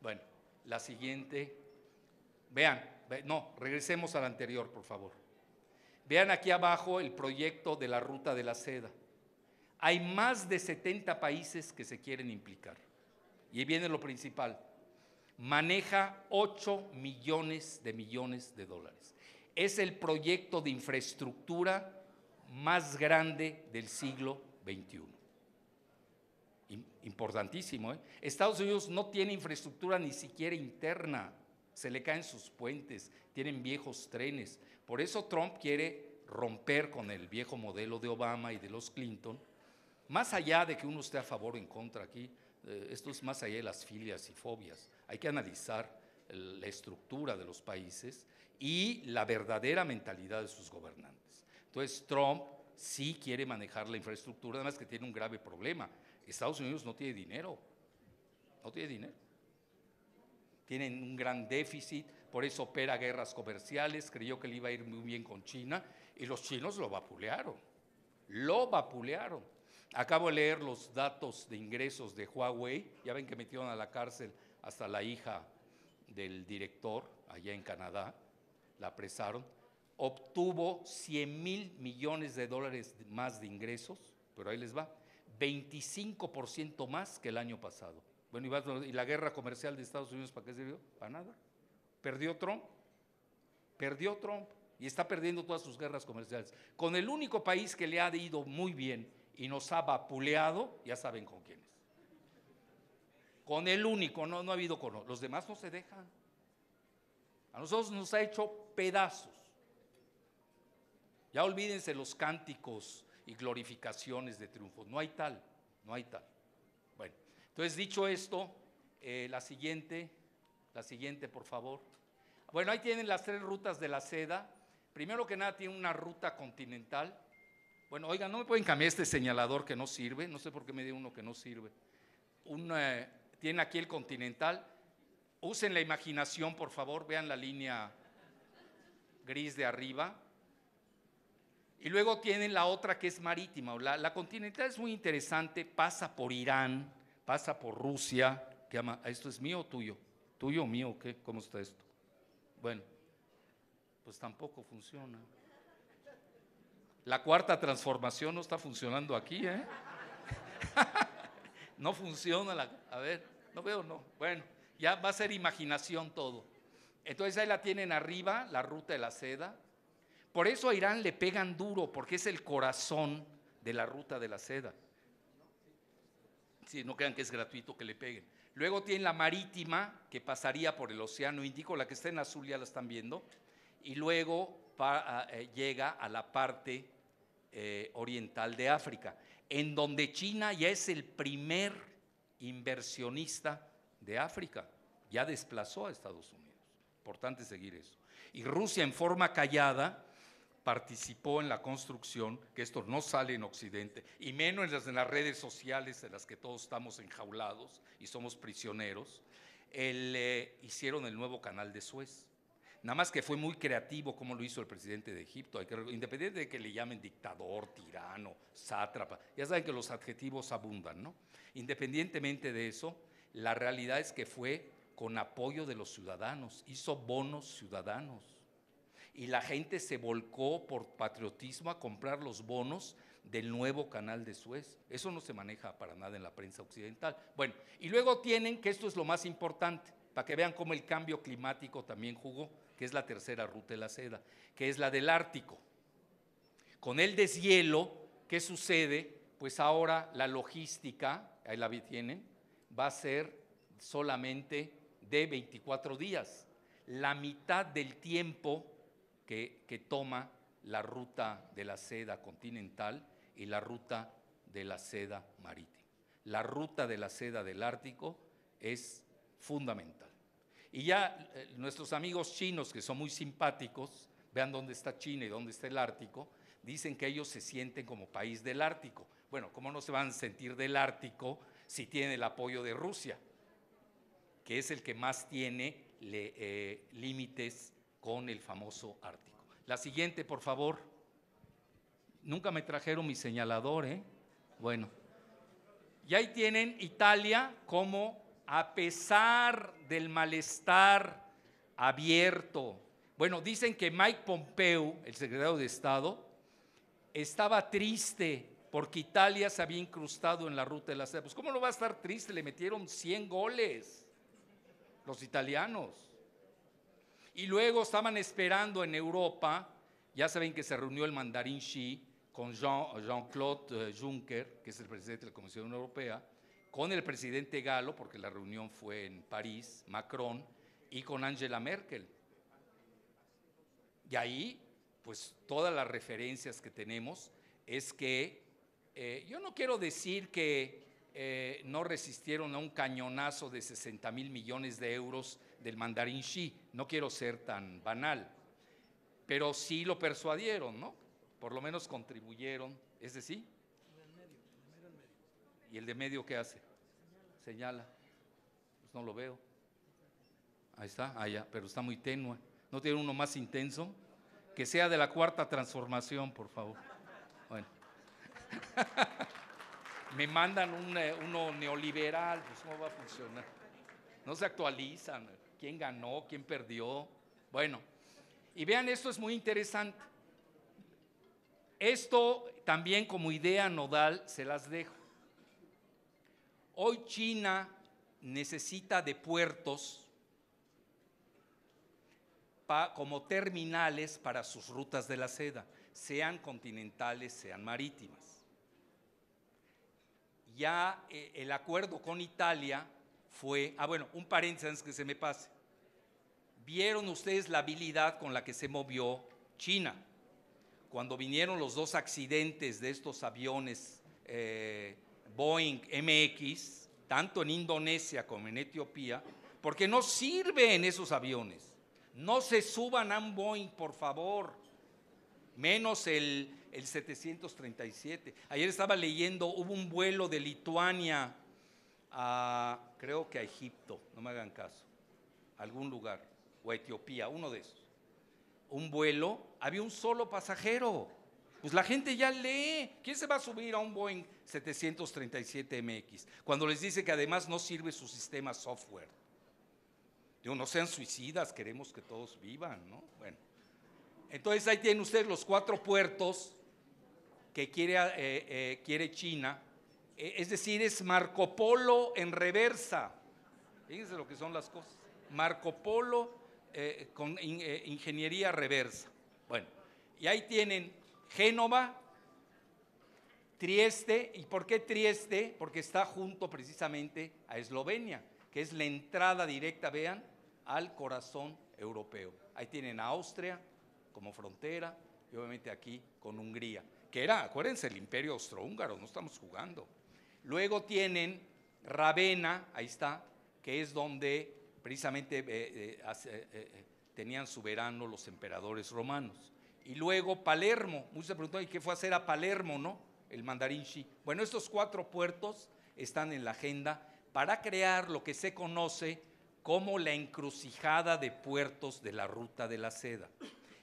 Bueno, la siguiente, vean, no, regresemos al anterior, por favor. Vean aquí abajo el proyecto de la ruta de la seda. Hay más de 70 países que se quieren implicar. Y viene lo principal. Maneja 8 millones de millones de dólares. Es el proyecto de infraestructura más grande del siglo XXI. Importantísimo. ¿eh? Estados Unidos no tiene infraestructura ni siquiera interna. Se le caen sus puentes, tienen viejos trenes. Por eso Trump quiere romper con el viejo modelo de Obama y de los Clinton más allá de que uno esté a favor o en contra aquí, eh, esto es más allá de las filias y fobias. Hay que analizar la estructura de los países y la verdadera mentalidad de sus gobernantes. Entonces, Trump sí quiere manejar la infraestructura, además que tiene un grave problema. Estados Unidos no tiene dinero, no tiene dinero. Tienen un gran déficit, por eso opera guerras comerciales, creyó que le iba a ir muy bien con China y los chinos lo vapulearon, lo vapulearon. Acabo de leer los datos de ingresos de Huawei. Ya ven que metieron a la cárcel hasta la hija del director allá en Canadá, la apresaron, obtuvo 100 mil millones de dólares más de ingresos, pero ahí les va, 25% más que el año pasado. Bueno, y, la guerra comercial de Estados Unidos, ¿para qué sirvió? Para nada. Perdió Trump. Perdió Trump y está perdiendo todas sus guerras comerciales. Con el único país que le ha ido muy bien y nos ha vapuleado, ya saben con quién es. Con el único, no, no ha habido con los demás no se dejan. A nosotros nos ha hecho pedazos. Ya olvídense los cánticos y glorificaciones de triunfo. No hay tal, no hay tal. Bueno, entonces dicho esto, eh, la siguiente, la siguiente, por favor. Bueno, ahí tienen las tres rutas de la seda. Primero que nada tiene una ruta continental. Bueno, oigan, no me pueden cambiar este señalador que no sirve. No sé por qué me dio uno que no sirve. Tienen tiene aquí el continental. Usen la imaginación, por favor. Vean la línea gris de arriba. Y luego tienen la otra que es marítima. La, la continental es muy interesante. Pasa por Irán, pasa por Rusia. Ama, ¿Esto es mío o tuyo? ¿Tuyo o mío? ¿Qué? ¿Cómo está esto? Bueno, pues tampoco funciona. La cuarta transformación no está funcionando aquí, ¿eh? no funciona la... A ver, no veo, no. Bueno, ya va a ser imaginación todo. Entonces ahí la tienen arriba, la ruta de la seda. Por eso a Irán le pegan duro, porque es el corazón de la ruta de la seda. Si no crean que es gratuito que le peguen. Luego tiene la marítima, que pasaría por el Océano Índico, la que está en azul ya la están viendo, y luego eh, llega a la parte eh, oriental de África, en donde China ya es el primer inversionista de África, ya desplazó a Estados Unidos. Importante seguir eso. Y Rusia en forma callada participó en la construcción, que esto no sale en Occidente, y menos en las, redes sociales en las que todos estamos enjaulados y somos prisioneros, eh, hicieron el nuevo canal de Suez. Nada más que fue muy creativo como lo hizo el presidente de Egipto, independiente de que le llamen dictador, tirano, sátrapa, ya saben que los adjetivos abundan, ¿no? Independientemente de eso, la realidad es que fue con apoyo de los ciudadanos, hizo bonos ciudadanos y la gente se volcó por patriotismo a comprar los bonos del nuevo canal de Suez. Eso no se maneja para nada en la prensa occidental. Bueno, y luego tienen, que esto es lo más importante, para que vean cómo el cambio climático también jugó, que es la tercera ruta de la seda, que es la del Ártico. Con el deshielo, ¿qué sucede? Pues ahora la logística, ahí la tienen, va a ser solamente de 24 días, la mitad del tiempo que, toma la ruta de la seda continental y la ruta de la seda marítima. La ruta de la seda del Ártico es fundamental. Y ya eh, nuestros amigos chinos, que son muy simpáticos, vean dónde está China y dónde está el Ártico, dicen que ellos se sienten como país del Ártico. Bueno, ¿cómo no se van a sentir del Ártico si tienen el apoyo de Rusia, que es el que más tiene eh, límites con el famoso Ártico. La siguiente, por favor. Nunca me trajeron mi señalador, ¿eh? Bueno. Y ahí tienen Italia como, a pesar del malestar abierto, bueno, dicen que Mike Pompeo, el secretario de Estado, estaba triste porque Italia se había incrustado en la ruta de la seda. Pues ¿cómo no va a estar triste? Le metieron 100 goles los italianos. Y luego estaban esperando en Europa, ya saben que se reunió el mandarín Xi con Jean-Claude eh, Juncker, que es el presidente de la Comisión Europea, con el presidente galo, porque la reunión fue en París, Macron, y con Angela Merkel. Y ahí, pues todas las referencias que tenemos es que eh, yo no quiero decir que eh, no resistieron a un cañonazo de 60 mil millones de euros del mandarín Xi. No quiero ser tan banal, pero sí lo persuadieron, ¿no? Por lo menos contribuyeron. ¿Ese sí? ¿Y el de medio qué hace? Señala. Pues no lo veo. Ahí está, allá, pero está muy tenue. ¿No tiene uno más intenso? Que sea de la cuarta transformación, por favor. Bueno. Me mandan un, eh, uno neoliberal, pues ¿cómo va a funcionar? no se actualizan. ¿Quién ganó? ¿Quién perdió? Bueno, y vean, esto es muy interesante. Esto también como idea nodal se las dejo. Hoy China necesita de puertos como terminales para sus rutas de la seda, sean continentales, sean marítimas. Ya eh, el acuerdo con Italia fue, ah bueno, un paréntesis que se me pase. Vieron ustedes la habilidad con la que se movió China. Cuando vinieron los dos accidentes de estos aviones eh, Boeing MX, tanto en Indonesia como en Etiopía, porque no sirven esos aviones. No se suban a un Boeing, por favor, menos el, el 737. Ayer estaba leyendo, hubo un vuelo de Lituania a, creo que a Egipto, no me hagan caso, algún lugar, o a Etiopía, uno de esos. Un vuelo, había un solo pasajero. Pues la gente ya lee. ¿Quién se va a subir a un Boeing 737 MX? Cuando les dice que además no sirve su sistema software. Digo, no sean suicidas, queremos que todos vivan, ¿no? Bueno. Entonces ahí tienen ustedes los cuatro puertos que quiere, eh, eh, quiere China eh, es decir, es Marco Polo en reversa. Fíjense lo que son las cosas. Marco Polo eh, con ingeniería reversa. Bueno, y ahí tienen Génova, Trieste. ¿Y por qué Trieste? Porque está junto precisamente a Eslovenia, que es la entrada directa, vean, al corazón europeo. Ahí tienen a Austria como frontera y obviamente aquí con Hungría, que era, acuérdense, el imperio austrohúngaro, no estamos jugando. Luego tienen Ravenna, ahí está, que es donde precisamente eh, eh, eh, tenían su verano los emperadores romanos. Y luego Palermo, muchos se preguntan, ¿y qué fue a hacer a Palermo, no? El mandarín Xi. Bueno, estos cuatro puertos están en la agenda para crear lo que se conoce como la encrucijada de puertos de la ruta de la seda,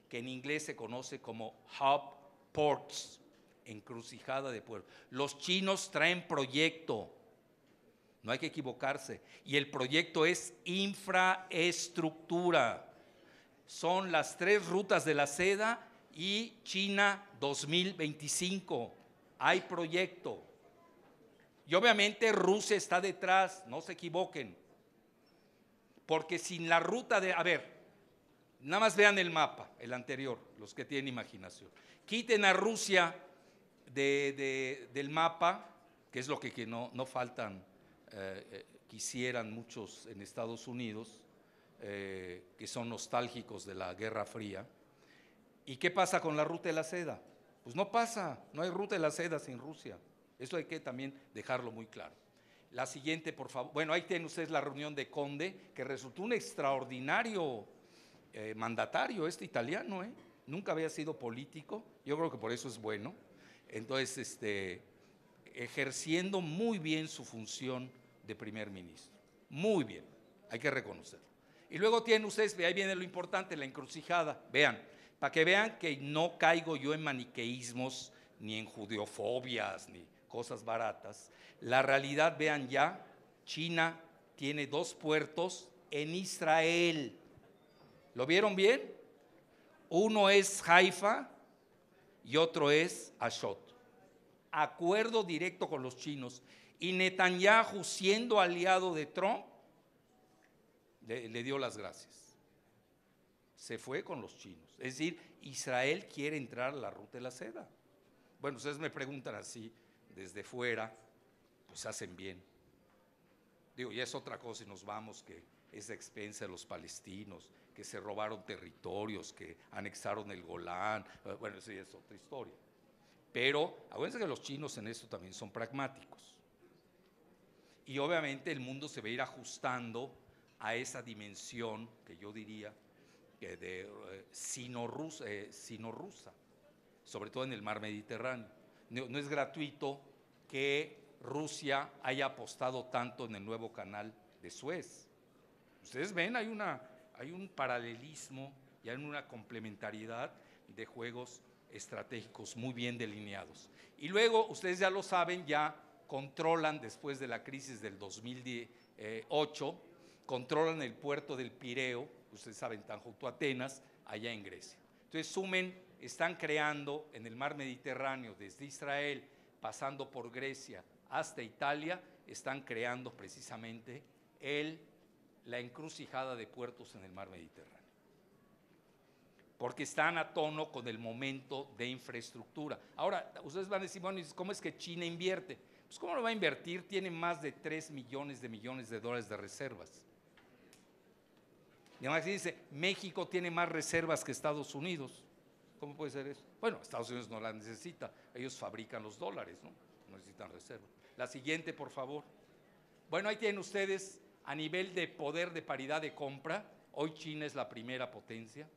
que en inglés se conoce como hub ports encrucijada de pueblo. Los chinos traen proyecto, no hay que equivocarse. Y el proyecto es infraestructura. Son las tres rutas de la seda y China 2025. Hay proyecto. Y obviamente Rusia está detrás, no se equivoquen. Porque sin la ruta de... A ver, nada más vean el mapa, el anterior, los que tienen imaginación. Quiten a Rusia del mapa, que es lo que, no, no, faltan, eh, eh, quisieran muchos en Estados Unidos, eh, que son nostálgicos de la Guerra Fría. ¿Y qué pasa con la ruta de la seda? Pues no pasa, no hay ruta de la seda sin Rusia. Eso hay que también dejarlo muy claro. La siguiente, por favor. Bueno, ahí tienen ustedes la reunión de Conde, que resultó un extraordinario mandatario, este italiano, Nunca había sido político, yo creo que por eso es bueno. Entonces, este, ejerciendo muy bien su función de primer ministro. Muy bien, hay que reconocerlo. Y luego tienen ustedes, ahí viene lo importante, la encrucijada. Vean, para que vean que no caigo yo en maniqueísmos, ni en judeofobias, ni cosas baratas. La realidad, vean ya, China tiene dos puertos en Israel. ¿Lo vieron bien? Uno es Haifa y otro es Ashot. Acuerdo directo con los chinos. Y Netanyahu, siendo aliado de Trump, le, dio las gracias. Se fue con los chinos. Es decir, Israel quiere entrar a la ruta de la seda. Bueno, ustedes me preguntan así, desde fuera, pues hacen bien. Digo, ya es otra cosa y nos vamos que es expensa de los palestinos, que se robaron territorios, que anexaron el Golán, eh, bueno, ya es otra historia. Pero acuérdense que los chinos en esto también son pragmáticos. Y obviamente el mundo se va ir ajustando a esa dimensión que yo diría de eh, sino-rusa, eh, sobre todo en el mar Mediterráneo. no es gratuito que Rusia haya apostado tanto en el nuevo canal de Suez. Ustedes ven, hay una hay un paralelismo y hay una complementariedad de juegos estratégicos muy bien delineados. Y luego, ustedes ya lo saben, ya controlan después de la crisis del 2008 controlan el puerto del Pireo, ustedes saben, tan junto a Atenas, allá en Grecia. Entonces, sumen, están creando en el mar Mediterráneo, desde Israel, pasando por Grecia hasta Italia, están creando precisamente el, la encrucijada de puertos en el mar Mediterráneo. Porque están a tono con el momento de infraestructura. Ahora, ustedes van a decir, bueno, ¿cómo es que China invierte? Pues ¿cómo lo va a invertir? Tiene más de 3 millones de millones de dólares de reservas. Y además dice, México tiene más reservas que Estados Unidos. ¿Cómo puede ser eso? Bueno, Estados Unidos no las necesita, ellos fabrican los dólares, ¿no? No necesitan reservas. La siguiente, por favor. Bueno, ahí tienen ustedes a nivel de poder de paridad de compra, hoy China es la primera potencia.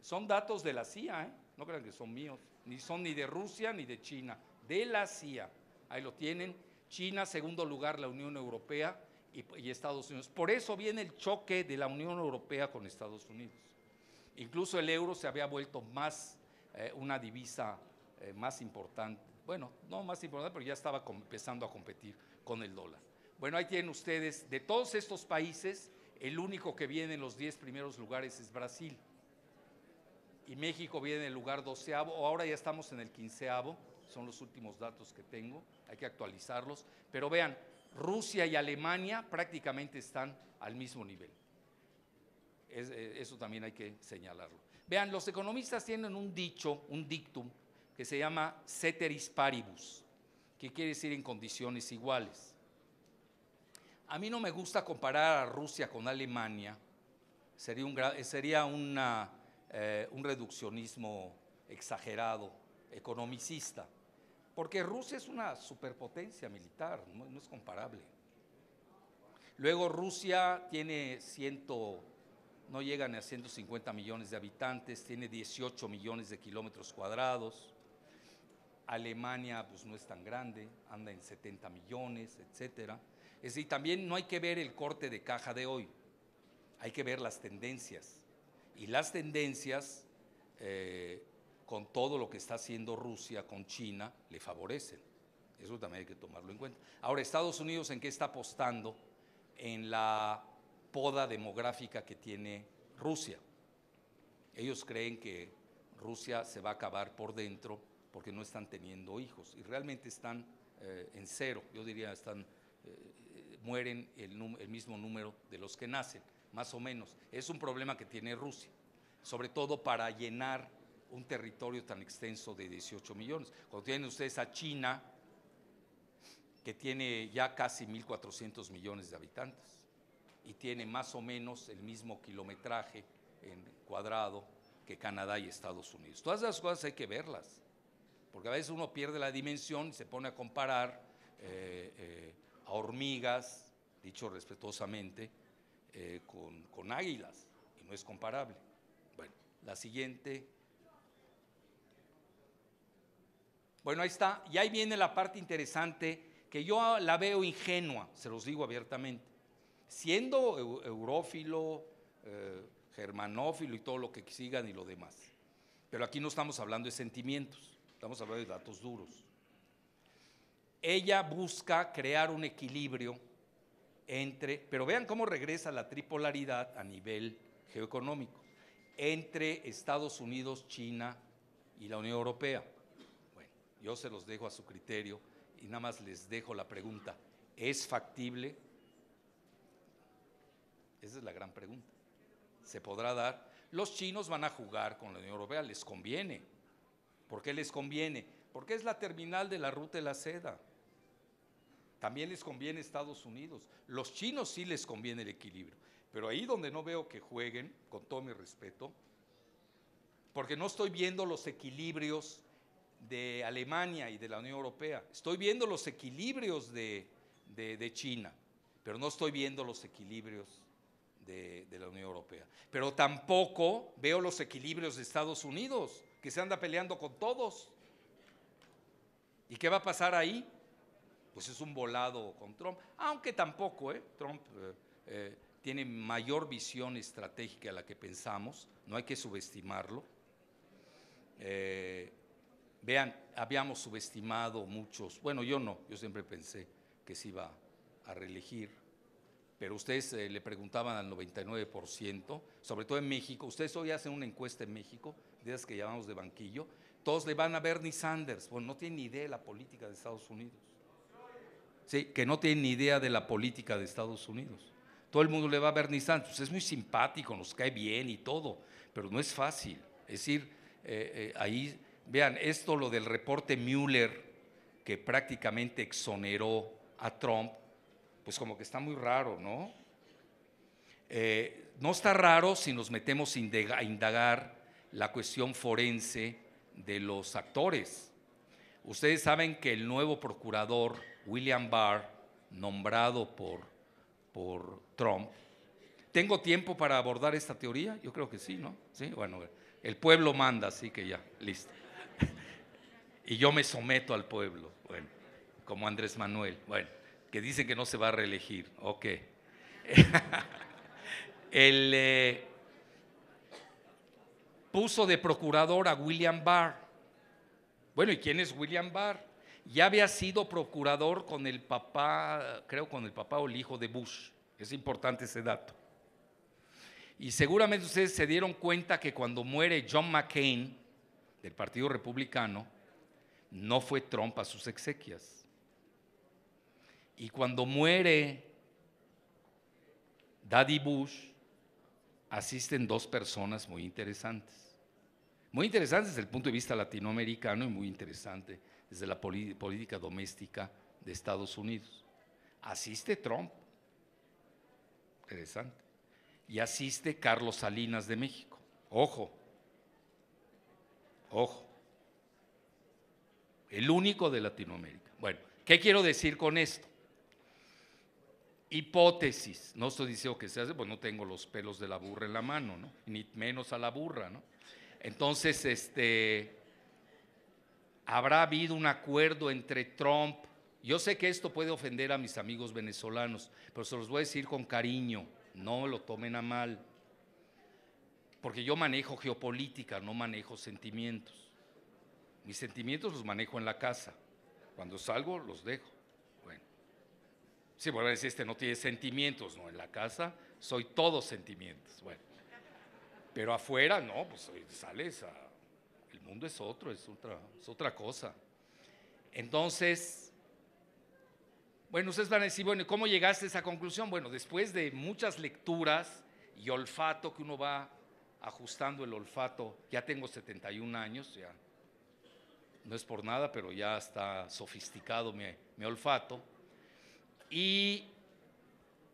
Son datos de la CIA, ¿eh? no crean que son míos, ni son ni de Rusia ni de China, de la CIA. Ahí lo tienen. China, segundo lugar, la Unión Europea y, Estados Unidos. Por eso viene el choque de la Unión Europea con Estados Unidos. Incluso el euro se había vuelto más eh, una divisa eh, más importante. Bueno, no más importante, pero ya estaba empezando a competir con el dólar. Bueno, ahí tienen ustedes, de todos estos países, el único que viene en los 10 primeros lugares es Brasil. Y México viene en el lugar doceavo, o ahora ya estamos en el quinceavo, son los últimos datos que tengo, hay que actualizarlos. Pero vean, Rusia y Alemania prácticamente están al mismo nivel. Eh, eso también hay que señalarlo. Vean, los economistas tienen un dicho, un dictum, que se llama ceteris paribus, que quiere decir en condiciones iguales. A mí no me gusta comparar a Rusia con Alemania, sería un, sería eh, un reduccionismo exagerado, economicista. Porque Rusia es una superpotencia militar, no, es comparable. Luego Rusia tiene ciento, no llegan a 150 millones de habitantes, tiene 18 millones de kilómetros cuadrados. Alemania pues no es tan grande, anda en 70 millones, etcétera. Es decir, también no hay que ver el corte de caja de hoy, hay que ver las tendencias. Y las tendencias eh, con todo lo que está haciendo Rusia con China, le favorecen. Eso también hay que tomarlo en cuenta. Ahora, Estados Unidos, ¿en qué está apostando? En la poda demográfica que tiene Rusia. Ellos creen que Rusia se va a acabar por dentro porque no están teniendo hijos y realmente están eh, en cero, yo diría, están, eh, mueren el, el mismo número de los que nacen, más o menos. Es un problema que tiene Rusia, sobre todo para llenar un territorio tan extenso de 18 millones. Cuando tienen ustedes a China, que tiene ya casi 1.400 millones de habitantes y tiene más o menos el mismo kilometraje en cuadrado que Canadá y Estados Unidos. Todas esas cosas hay que verlas, porque a veces uno pierde la dimensión y se pone a comparar eh, eh, a hormigas, dicho respetuosamente, eh, con, con águilas, y no es comparable. Bueno, la siguiente Bueno, ahí está. Y ahí viene la parte interesante que yo la veo ingenua, se los digo abiertamente. Siendo eurófilo, eh, germanófilo y todo lo que sigan y lo demás. Pero aquí no estamos hablando de sentimientos, estamos hablando de datos duros. Ella busca crear un equilibrio entre, pero vean cómo regresa la tripolaridad a nivel geoeconómico, entre Estados Unidos, China y la Unión Europea. Yo se los dejo a su criterio y nada más les dejo la pregunta, ¿es factible? Esa es la gran pregunta. ¿Se podrá dar? Los chinos van a jugar con la Unión Europea, les conviene. ¿Por qué les conviene? Porque es la terminal de la ruta de la seda. También les conviene Estados Unidos. Los chinos sí les conviene el equilibrio. Pero ahí donde no veo que jueguen, con todo mi respeto, porque no estoy viendo los equilibrios de Alemania y de la Unión Europea. Estoy viendo los equilibrios de, China, pero no estoy viendo los equilibrios de, la Unión Europea. Pero tampoco veo los equilibrios de Estados Unidos, que se anda peleando con todos. ¿Y qué va a pasar ahí? Pues es un volado con Trump, aunque tampoco, ¿eh? Trump eh, eh, tiene mayor visión estratégica a la que pensamos, no hay que subestimarlo. Vean, habíamos subestimado muchos, bueno, yo no, yo siempre pensé que se iba a reelegir. pero ustedes eh, le preguntaban al 99%, sobre todo en México, ustedes hoy hacen una encuesta en México, de esas que llamamos de banquillo, todos le van a Bernie Sanders, bueno, no tienen ni idea de la política de Estados Unidos. Sí, que no tienen ni idea de la política de Estados Unidos. Todo el mundo le va a Bernie Sanders, pues es muy simpático, nos cae bien y todo, pero no es fácil. Es decir, eh, eh, ahí, vean, esto lo del reporte Mueller, que prácticamente exoneró a Trump, pues como que está muy raro, ¿no? Eh, no está raro si nos metemos a indagar la cuestión forense de los actores. Ustedes saben que el nuevo procurador, William Barr, nombrado por, por Trump, ¿tengo tiempo para abordar esta teoría? Yo creo que sí, ¿no? Sí, bueno, el pueblo manda, así que ya, listo. Y yo me someto al pueblo, bueno, como Andrés Manuel, bueno que dice que no se va a reelegir. Ok. El, eh, puso de procurador a William Barr. Bueno, ¿y quién es William Barr? Ya había sido procurador con el papá, creo con el papá o el hijo de Bush. Es importante ese dato. Y seguramente ustedes se dieron cuenta que cuando muere John McCain del Partido Republicano, no fue Trump a sus exequias. Y cuando muere Daddy Bush, asisten dos personas muy interesantes. Muy interesantes desde el punto de vista latinoamericano y muy interesante desde la política doméstica de Estados Unidos. Asiste Trump. Interesante. Y asiste Carlos Salinas de México. Ojo. Ojo. El único de Latinoamérica. Bueno, ¿qué quiero decir con esto? hipótesis, no estoy diciendo que se hace, pues no tengo los pelos de la burra en la mano, ¿no? ni menos a la burra, ¿no? Entonces, este, habrá habido un acuerdo entre Trump, yo sé que esto puede ofender a mis amigos venezolanos, pero se los voy a decir con cariño, no lo tomen a mal, porque yo manejo geopolítica, no manejo sentimientos. Mis sentimientos los manejo en la casa, cuando salgo los dejo. Sí, bueno, decir, este no tiene sentimientos, no, en la casa soy todo sentimientos, bueno. Pero afuera, no, pues sales a, el mundo es otro, es otra, es otra cosa. Entonces, bueno, ustedes van a decir, bueno, ¿cómo llegaste a esa conclusión? Bueno, después de muchas lecturas y olfato que uno va ajustando el olfato, ya tengo 71 años, ya no es por nada, pero ya está sofisticado mi olfato y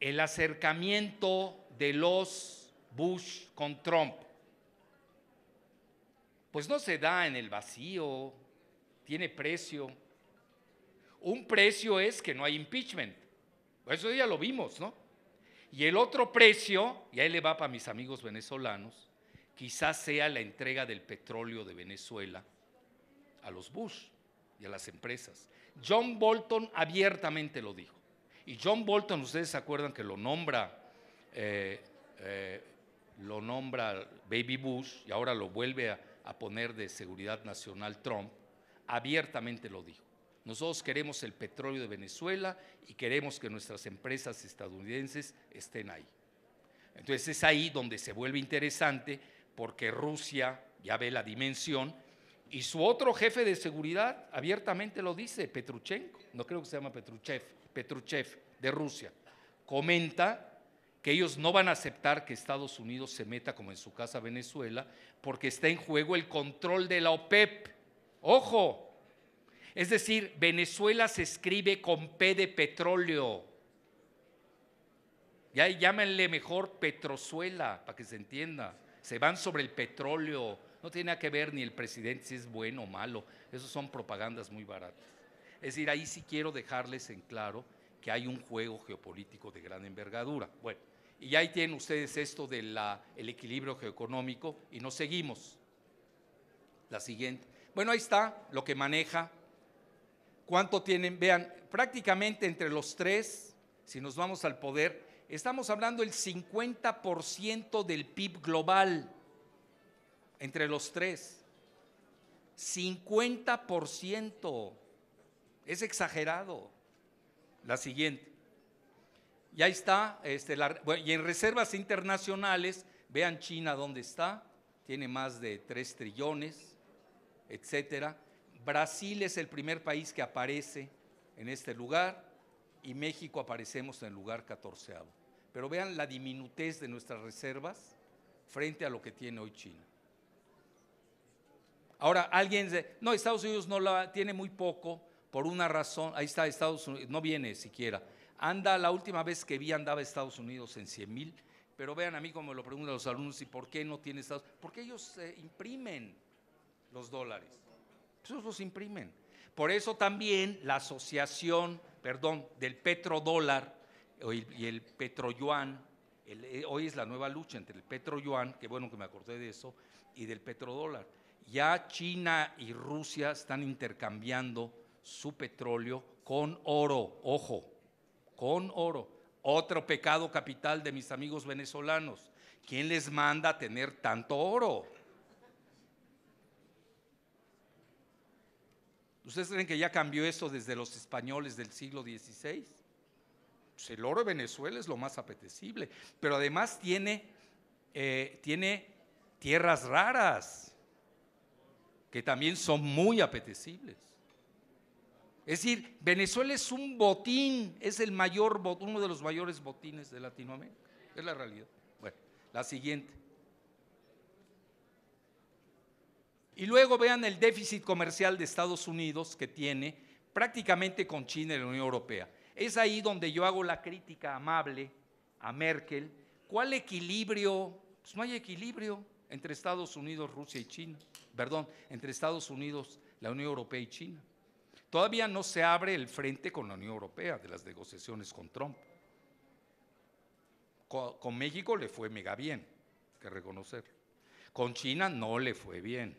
el acercamiento de los Bush con Trump. Pues no se da en el vacío, tiene precio. Un precio es que no hay impeachment. Eso ya lo vimos, ¿no? Y el otro precio, y ahí le va para mis amigos venezolanos, quizás sea la entrega del petróleo de Venezuela a los Bush y a las empresas. John Bolton abiertamente lo dijo. Y John Bolton, ustedes se acuerdan que lo nombra, eh, eh, lo nombra Baby Bush y ahora lo vuelve a, a poner de seguridad nacional Trump, abiertamente lo dijo. Nosotros queremos el petróleo de Venezuela y queremos que nuestras empresas estadounidenses estén ahí. Entonces es ahí donde se vuelve interesante porque Rusia ya ve la dimensión y su otro jefe de seguridad abiertamente lo dice, Petruchenko, no creo que se llama Petruchev, Petruchev de Rusia, comenta que ellos no van a aceptar que Estados Unidos se meta como en su casa Venezuela porque está en juego el control de la OPEP. Ojo, es decir, Venezuela se escribe con P de petróleo. Ya llámenle mejor Petrozuela para que se entienda. Se van sobre el petróleo. No tiene nada que ver ni el presidente si es bueno o malo. Esos son propagandas muy baratas. Es decir, ahí sí quiero dejarles en claro que hay un juego geopolítico de gran envergadura. Bueno, y ahí tienen ustedes esto del equilibrio geoeconómico y nos seguimos. La siguiente. Bueno, ahí está lo que maneja. ¿Cuánto tienen? Vean, prácticamente entre los tres, si nos vamos al poder, estamos hablando del 50% del PIB global entre los tres. 50%. Es exagerado. La siguiente. Y ahí está, este, y en reservas internacionales, vean China dónde está, tiene más de 3 trillones, etcétera. Brasil es el primer país que aparece en este lugar y México aparecemos en el lugar 14. Pero vean la diminutez de nuestras reservas frente a lo que tiene hoy China. Ahora, alguien dice, no, Estados Unidos no la tiene muy poco por una razón, ahí está Estados Unidos, no viene siquiera. Anda, la última vez que vi andaba Estados Unidos en 100 mil, pero vean a mí como me lo preguntan los alumnos, ¿y por qué no tiene Estados Unidos? Porque ellos eh, imprimen los dólares, esos los imprimen. Por eso también la asociación, perdón, del petrodólar y el petroyuan, eh, hoy es la nueva lucha entre el petroyuan, que bueno que me acordé de eso, y del petrodólar. Ya China y Rusia están intercambiando su petróleo con oro, ojo, con oro. Otro pecado capital de mis amigos venezolanos. ¿Quién les manda a tener tanto oro? ¿Ustedes creen que ya cambió eso desde los españoles del siglo XVI? Pues el oro de Venezuela es lo más apetecible, pero además tiene, eh, tiene tierras raras que también son muy apetecibles. Es decir, Venezuela es un botín, es el mayor, uno de los mayores botines de Latinoamérica. Es la realidad. Bueno, la siguiente. Y luego vean el déficit comercial de Estados Unidos que tiene prácticamente con China y la Unión Europea. Es ahí donde yo hago la crítica amable a Merkel. ¿Cuál equilibrio? Pues no hay equilibrio entre Estados Unidos, Rusia y China. Perdón, entre Estados Unidos, la Unión Europea y China. Todavía no se abre el frente con la Unión Europea de las negociaciones con Trump. Con, México le fue mega bien, que reconocer. Con China no le fue bien.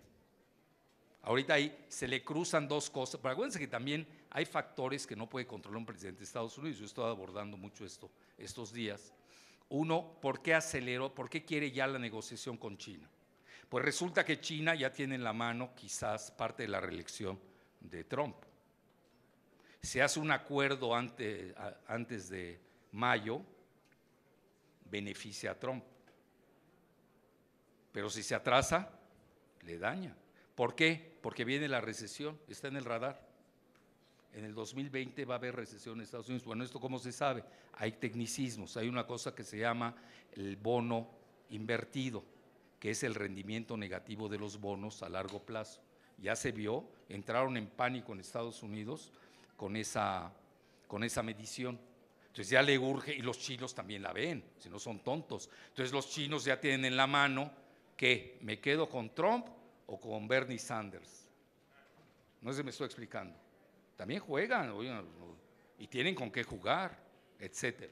Ahorita ahí se le cruzan dos cosas, pero acuérdense que también hay factores que no puede controlar un presidente de Estados Unidos. Yo estoy abordando mucho esto estos días. Uno, ¿por qué aceleró? ¿Por qué quiere ya la negociación con China? Pues resulta que China ya tiene en la mano quizás parte de la reelección de Trump se hace un acuerdo antes de mayo, beneficia a Trump. Pero si se atrasa, le daña. ¿Por qué? Porque viene la recesión, está en el radar. En el 2020 va a haber recesión en Estados Unidos. Bueno, ¿esto cómo se sabe? Hay tecnicismos, hay una cosa que se llama el bono invertido, que es el rendimiento negativo de los bonos a largo plazo. Ya se vio, entraron en pánico en Estados Unidos con esa, con esa medición. Entonces ya le urge, y los chinos también la ven, si no son tontos. Entonces los chinos ya tienen en la mano que me quedo con Trump o con Bernie Sanders. No si me estoy explicando. También juegan, y tienen con qué jugar, etc.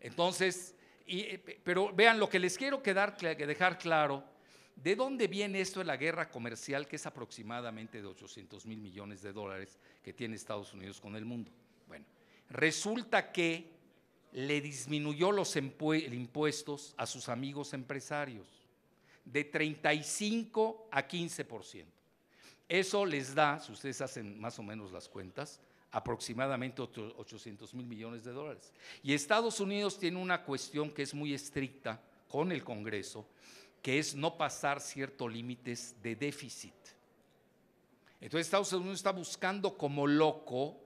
Entonces, eh, pero vean, lo que les quiero quedar, dejar claro ¿De dónde viene esto de la guerra comercial, que es aproximadamente de 800 mil millones de dólares que tiene Estados Unidos con el mundo? Bueno, resulta que le disminuyó los impuestos a sus amigos empresarios de 35 a 15%. Eso les da, si ustedes hacen más o menos las cuentas, aproximadamente 800 mil millones de dólares. Y Estados Unidos tiene una cuestión que es muy estricta con el Congreso, que es no pasar ciertos límites de déficit. Entonces Estados Unidos está buscando como loco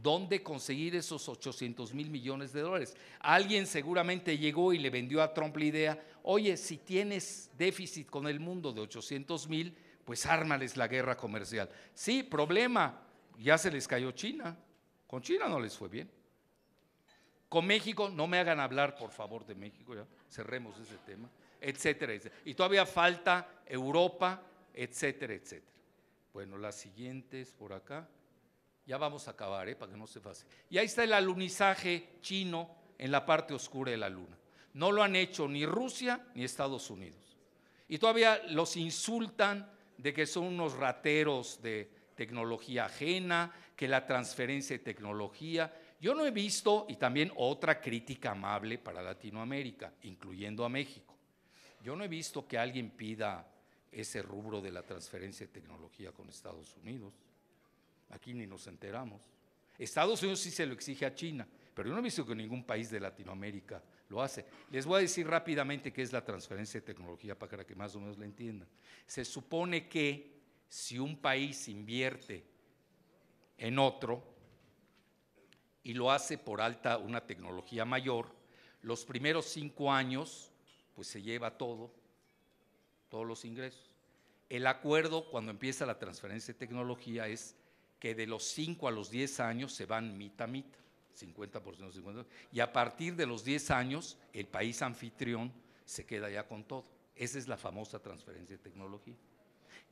dónde conseguir esos 800 mil millones de dólares. Alguien seguramente llegó y le vendió a Trump la idea, oye, si tienes déficit con el mundo de 800 mil, pues ármales la guerra comercial. Sí, problema, ya se les cayó China. Con China no les fue bien. Con México, no me hagan hablar, por favor, de México, ya cerremos ese tema etcétera, etcétera. Y todavía falta Europa, etcétera, etcétera. Bueno, la siguiente es por acá. Ya vamos a acabar, ¿eh? para que no se pase. Y ahí está el alunizaje chino en la parte oscura de la luna. No lo han hecho ni Rusia ni Estados Unidos. Y todavía los insultan de que son unos rateros de tecnología ajena, que la transferencia de tecnología. Yo no he visto, y también otra crítica amable para Latinoamérica, incluyendo a México. Yo no he visto que alguien pida ese rubro de la transferencia de tecnología con Estados Unidos. Aquí ni nos enteramos. Estados Unidos sí se lo exige a China, pero yo no he visto que ningún país de Latinoamérica lo hace. Les voy a decir rápidamente qué es la transferencia de tecnología para que más o menos la entiendan. Se supone que si un país invierte en otro y lo hace por alta una tecnología mayor, los primeros cinco años pues se lleva todo, todos los ingresos. El acuerdo cuando empieza la transferencia de tecnología es que de los 5 a los 10 años se van mitad mitad, 50%, 50%, y a partir de los 10 años el país anfitrión se queda ya con todo. Esa es la famosa transferencia de tecnología,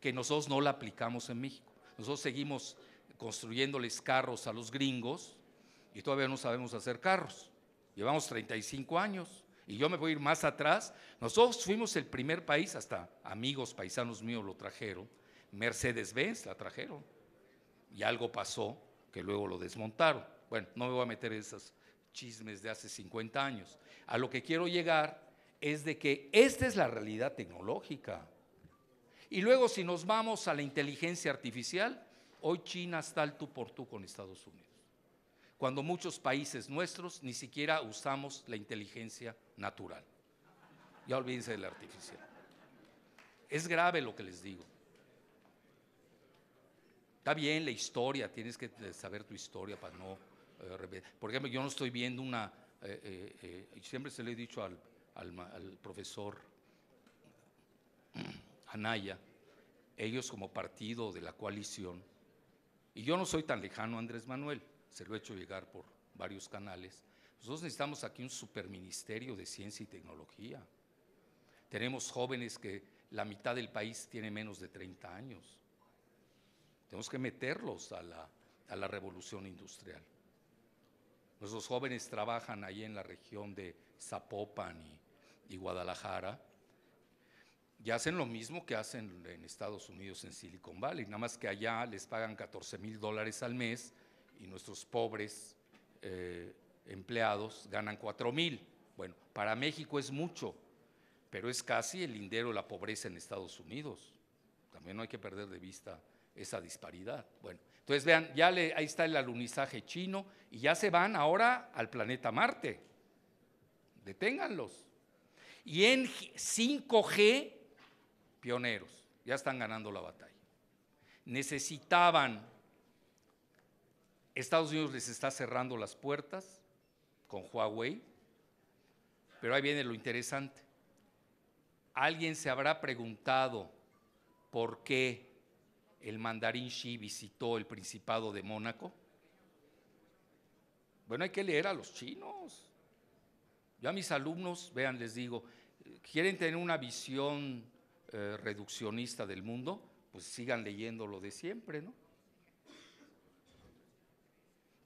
que nosotros no la aplicamos en México. Nosotros seguimos construyéndoles carros a los gringos y todavía no sabemos hacer carros. Llevamos 35 años y yo me voy a ir más atrás. Nosotros fuimos el primer país, hasta amigos paisanos míos lo trajeron, Mercedes-Benz la trajeron. Y algo pasó que luego lo desmontaron. Bueno, no me voy a meter en esos chismes de hace 50 años. A lo que quiero llegar es de que esta es la realidad tecnológica. Y luego si nos vamos a la inteligencia artificial, hoy China está al tú por tú con Estados Unidos cuando muchos países nuestros ni siquiera usamos la inteligencia natural. Ya olvídense de la artificial. Es grave lo que les digo. Está bien la historia, tienes que saber tu historia para no... Eh, por ejemplo, yo no estoy viendo una... Eh, eh, siempre se le he dicho al, al profesor Anaya, ellos como partido de la coalición, y yo no soy tan lejano Andrés Manuel, se lo he hecho llegar por varios canales. Nosotros necesitamos aquí un superministerio de ciencia y tecnología. Tenemos jóvenes que la mitad del país tiene menos de 30 años. Tenemos que meterlos a la, a la revolución industrial. Nuestros jóvenes trabajan ahí en la región de Zapopan y, y Guadalajara y hacen lo mismo que hacen en Estados Unidos, en Silicon Valley, nada más que allá les pagan 14 mil dólares al mes y nuestros pobres eh, empleados ganan cuatro mil. Bueno, para México es mucho, pero es casi el lindero de la pobreza en Estados Unidos. También no hay que perder de vista esa disparidad. Bueno, entonces vean, ya ahí está el alunizaje chino y ya se van ahora al planeta Marte. Deténganlos. Y en 5G, pioneros, ya están ganando la batalla. Necesitaban Estados Unidos les está cerrando las puertas con Huawei, pero ahí viene lo interesante. ¿Alguien se habrá preguntado por qué el mandarín Xi visitó el Principado de Mónaco? Bueno, hay que leer a los chinos. Yo a mis alumnos, vean, les digo, quieren tener una visión eh, reduccionista del mundo, pues sigan leyendo lo de siempre, ¿no?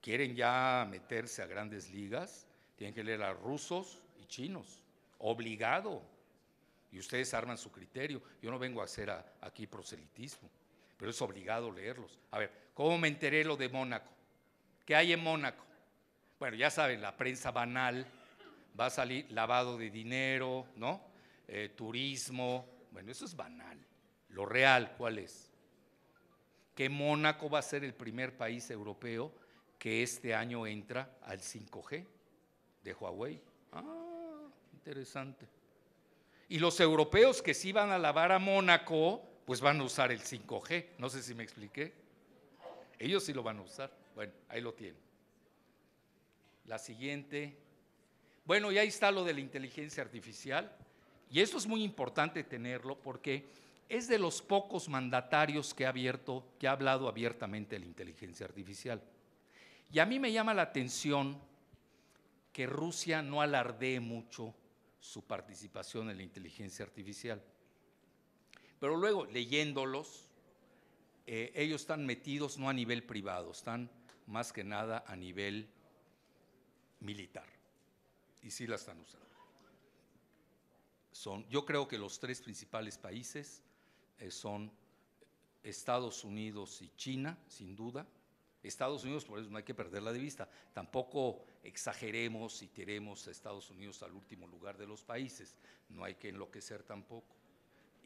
quieren ya meterse a grandes ligas, tienen que leer a rusos y chinos, obligado. Y ustedes arman su criterio. Yo no vengo a hacer aquí proselitismo, pero es obligado leerlos. A ver, ¿cómo me enteré lo de Mónaco? ¿Qué hay en Mónaco? Bueno, ya saben, la prensa banal, va a salir lavado de dinero, ¿no? Eh, turismo, bueno, eso es banal. Lo real, ¿cuál es? Que Mónaco va a ser el primer país europeo que este año entra al 5G de Huawei. Ah, interesante. Y los europeos que sí van a lavar a Mónaco, pues van a usar el 5G. No sé si me expliqué. Ellos sí lo van a usar. Bueno, ahí lo tienen. La siguiente. Bueno, y ahí está lo de la inteligencia artificial. Y eso es muy importante tenerlo porque es de los pocos mandatarios que ha abierto, que ha hablado abiertamente de la inteligencia artificial. Y a mí me llama la atención que Rusia no alardee mucho su participación en la inteligencia artificial. Pero luego, leyéndolos, eh, ellos están metidos no a nivel privado, están más que nada a nivel militar. Y sí la están usando. Yo creo que los tres principales países eh, son Estados Unidos y China, sin duda, Estados Unidos, por eso no hay que perderla de vista. Tampoco exageremos y tiremos a Estados Unidos al último lugar de los países. No hay que enloquecer tampoco.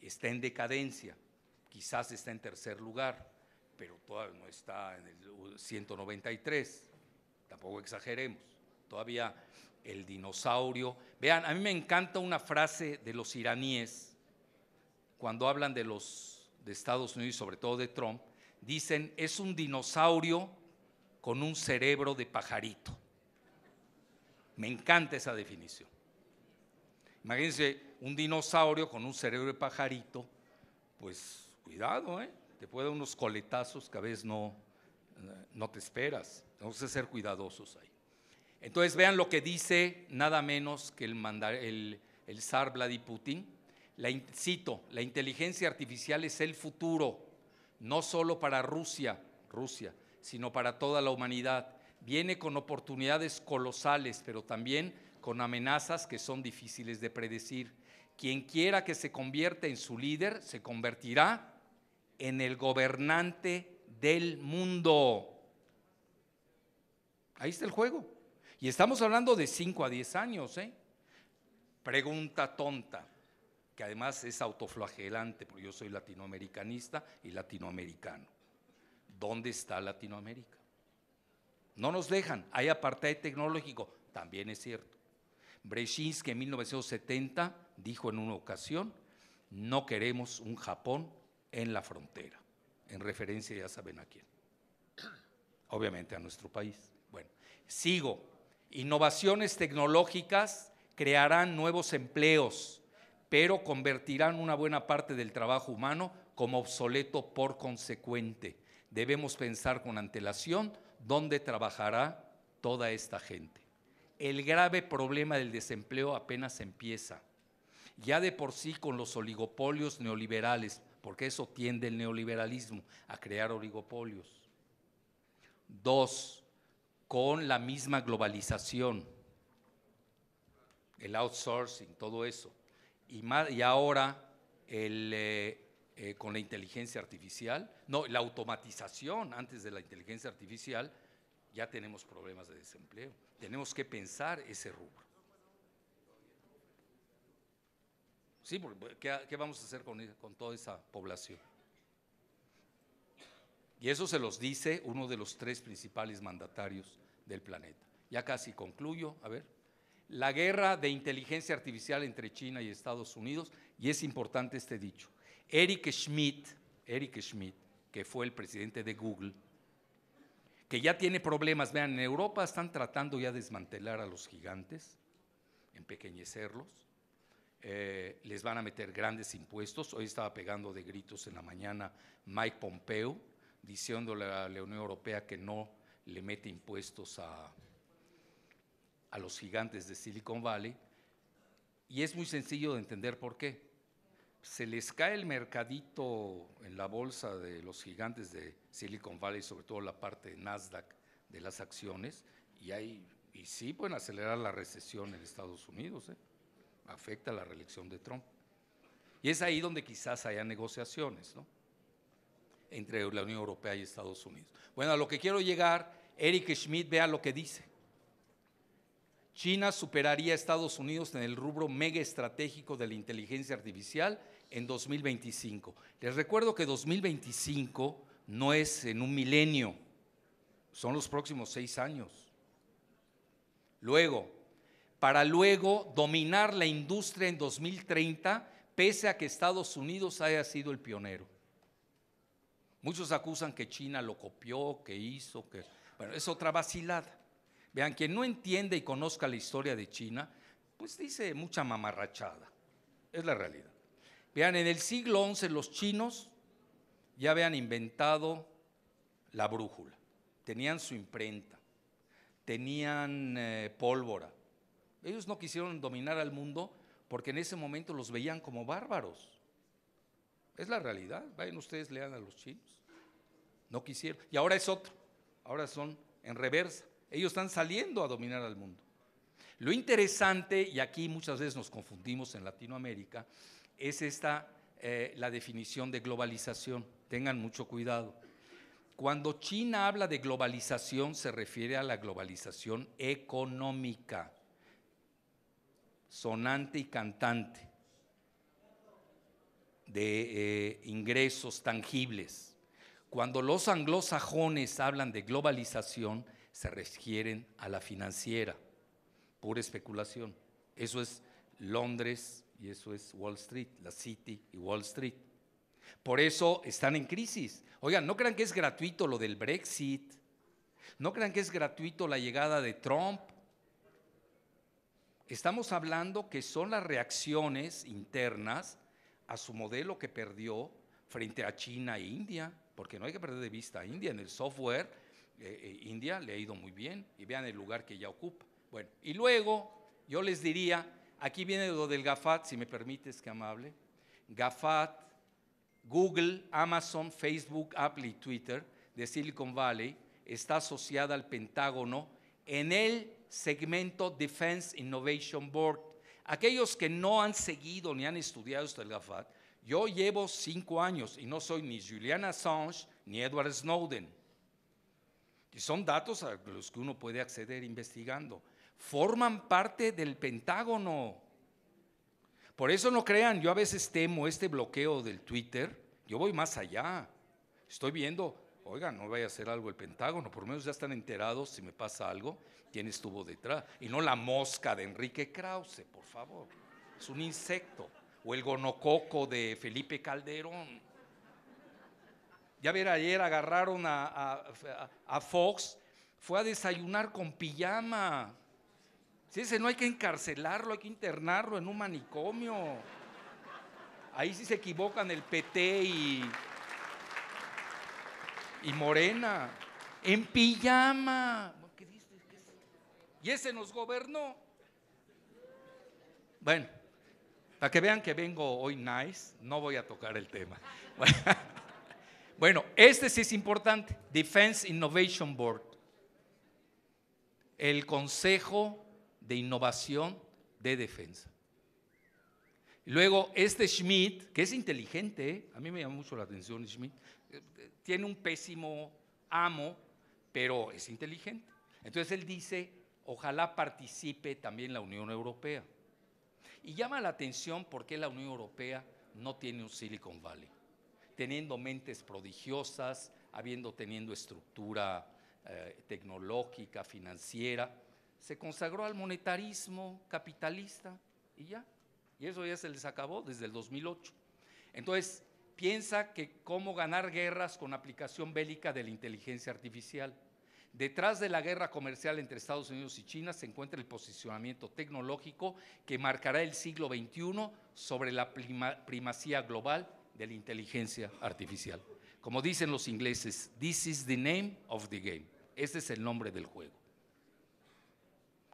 Está en decadencia, quizás está en tercer lugar, pero todavía no está en el 193, tampoco exageremos, todavía el dinosaurio. Vean, a mí me encanta una frase de los iraníes cuando hablan de los de Estados Unidos, sobre todo de Trump, dicen es un dinosaurio con un cerebro de pajarito. Me encanta esa definición. Imagínense un dinosaurio con un cerebro de pajarito, pues cuidado, ¿eh? te puede unos coletazos que a veces no, no te esperas. Tenemos que ser cuidadosos ahí. Entonces vean lo que dice nada menos que el, el, el zar Vladimir Putin. La, cito, la inteligencia artificial es el futuro, no solo para Rusia, Rusia, sino para toda la humanidad. Viene con oportunidades colosales, pero también con amenazas que son difíciles de predecir. Quien quiera que se convierta en su líder se convertirá en el gobernante del mundo. Ahí está el juego. Y estamos hablando de 5 a 10 años. ¿eh? Pregunta tonta, que además es autoflagelante, porque yo soy latinoamericanista y latinoamericano. ¿Dónde está Latinoamérica? No nos dejan, hay apartheid tecnológico, también es cierto. Brzezinski en 1970 dijo en una ocasión, no queremos un Japón en la frontera, en referencia ya saben a quién, obviamente a nuestro país. Bueno, sigo, innovaciones tecnológicas crearán nuevos empleos, pero convertirán una buena parte del trabajo humano como obsoleto por consecuente. Debemos pensar con antelación dónde trabajará toda esta gente. El grave problema del desempleo apenas empieza. Ya de por sí con los oligopolios neoliberales, porque eso tiende el neoliberalismo a crear oligopolios. Dos, con la misma globalización, el outsourcing, todo eso. Y, y ahora eh, eh, con la inteligencia artificial, no, la automatización antes de la inteligencia artificial, ya tenemos problemas de desempleo. Tenemos que pensar ese rubro. Sí, ¿qué, vamos a hacer con, con toda esa población? Y eso se los dice uno de los tres principales mandatarios del planeta. Ya casi concluyo, a ver. La guerra de inteligencia artificial entre China y Estados Unidos, y es importante este dicho. Eric Schmidt, Eric Schmidt, que fue el presidente de Google, que ya tiene problemas, vean, en Europa están tratando ya de desmantelar a los gigantes, empequeñecerlos, eh, les van a meter grandes impuestos. Hoy estaba pegando de gritos en la mañana Mike Pompeo, diciéndole a la Unión Europea que no le mete impuestos a, a los gigantes de Silicon Valley. Y es muy sencillo de entender por qué se les cae el mercadito en la bolsa de los gigantes de Silicon Valley, sobre todo la parte de Nasdaq de las acciones, y, hay, y sí pueden acelerar la recesión en Estados Unidos, ¿eh? afecta la reelección de Trump. Y es ahí donde quizás haya negociaciones ¿no? Entre la Unión Europea y Estados Unidos. Bueno, a lo que quiero llegar, Eric Schmidt vea lo que dice. China superaría a Estados Unidos en el rubro mega estratégico de la inteligencia artificial en 2025. Les recuerdo que 2025 no es en un milenio, son los próximos seis años. Luego, para luego dominar la industria en 2030, pese a que Estados Unidos haya sido el pionero. Muchos acusan que China lo copió, que hizo, que... Bueno, es otra vacilada. Vean, quien no entiende y conozca la historia de China, pues dice mucha mamarrachada. Es la realidad. Vean, en el siglo XI los chinos ya habían inventado la brújula, tenían su imprenta, tenían eh, pólvora. Ellos no quisieron dominar al mundo porque en ese momento los veían como bárbaros. Es la realidad. Vayan ustedes, lean a los chinos. No quisieron. Y ahora es otro. Ahora son en reversa. Ellos están saliendo a dominar al mundo. Lo interesante, y aquí muchas veces nos confundimos en Latinoamérica, es esta, eh, la definición de globalización. Tengan mucho cuidado. Cuando China habla de globalización, se refiere a la globalización económica, sonante y cantante, de eh, ingresos tangibles. Cuando los anglosajones hablan de globalización, se refieren a la financiera, pura especulación. Eso es Londres y eso es Wall Street, la City y Wall Street. Por eso están en crisis. Oigan, no crean que es gratuito lo del Brexit. No crean que es gratuito la llegada de Trump. Estamos hablando que son las reacciones internas a su modelo que perdió frente a China e India, porque no hay que perder de vista a India. En el software, eh, eh, India le ha ido muy bien y vean el lugar que ya ocupa. Bueno, y luego yo les diría, aquí viene lo del GAFAT, si me permites, que amable. GAFAT, Google, Amazon, Facebook, Apple y Twitter de Silicon Valley está asociada al Pentágono en el segmento Defense Innovation Board. Aquellos que no han seguido ni han estudiado GAFAT, yo llevo cinco años y no soy ni Julian Assange ni Edward Snowden. Y son datos a los que uno puede acceder investigando. Forman parte del Pentágono. Por eso no crean, yo a veces temo este bloqueo del Twitter. Yo voy más allá. Estoy viendo, oiga, no vaya a hacer algo el Pentágono, por lo menos ya están enterados si me pasa algo, quién estuvo detrás. Y no la mosca de Enrique Krause, por favor. Es un insecto o el gonococo de Felipe Calderón. Ya ver, ayer agarraron a, Fox, fue a desayunar con pijama. Si ese no hay que encarcelarlo, hay que internarlo en un manicomio. Ahí sí se equivocan el PT y, y Morena. En pijama. Y ese nos gobernó. Bueno, para que vean que vengo hoy nice, no voy a tocar el tema. Bueno, este sí es importante, Defense Innovation Board, el Consejo de Innovación de Defensa. Luego, este Schmidt, que es inteligente, ¿eh? a mí me llama mucho la atención Schmidt, tiene un pésimo amo, pero es inteligente. Entonces él dice, ojalá participe también la Unión Europea. Y llama la atención porque la Unión Europea no tiene un Silicon Valley, teniendo mentes prodigiosas, habiendo teniendo estructura eh, tecnológica, financiera, se consagró al monetarismo capitalista y ya. Y eso ya se les acabó desde el 2008. Entonces, piensa que cómo ganar guerras con aplicación bélica de la inteligencia artificial. Detrás de la guerra comercial entre Estados Unidos y China se encuentra el posicionamiento tecnológico que marcará el siglo XXI sobre la primacía global de la inteligencia artificial. Como dicen los ingleses, this is the name of the game. Este es el nombre del juego.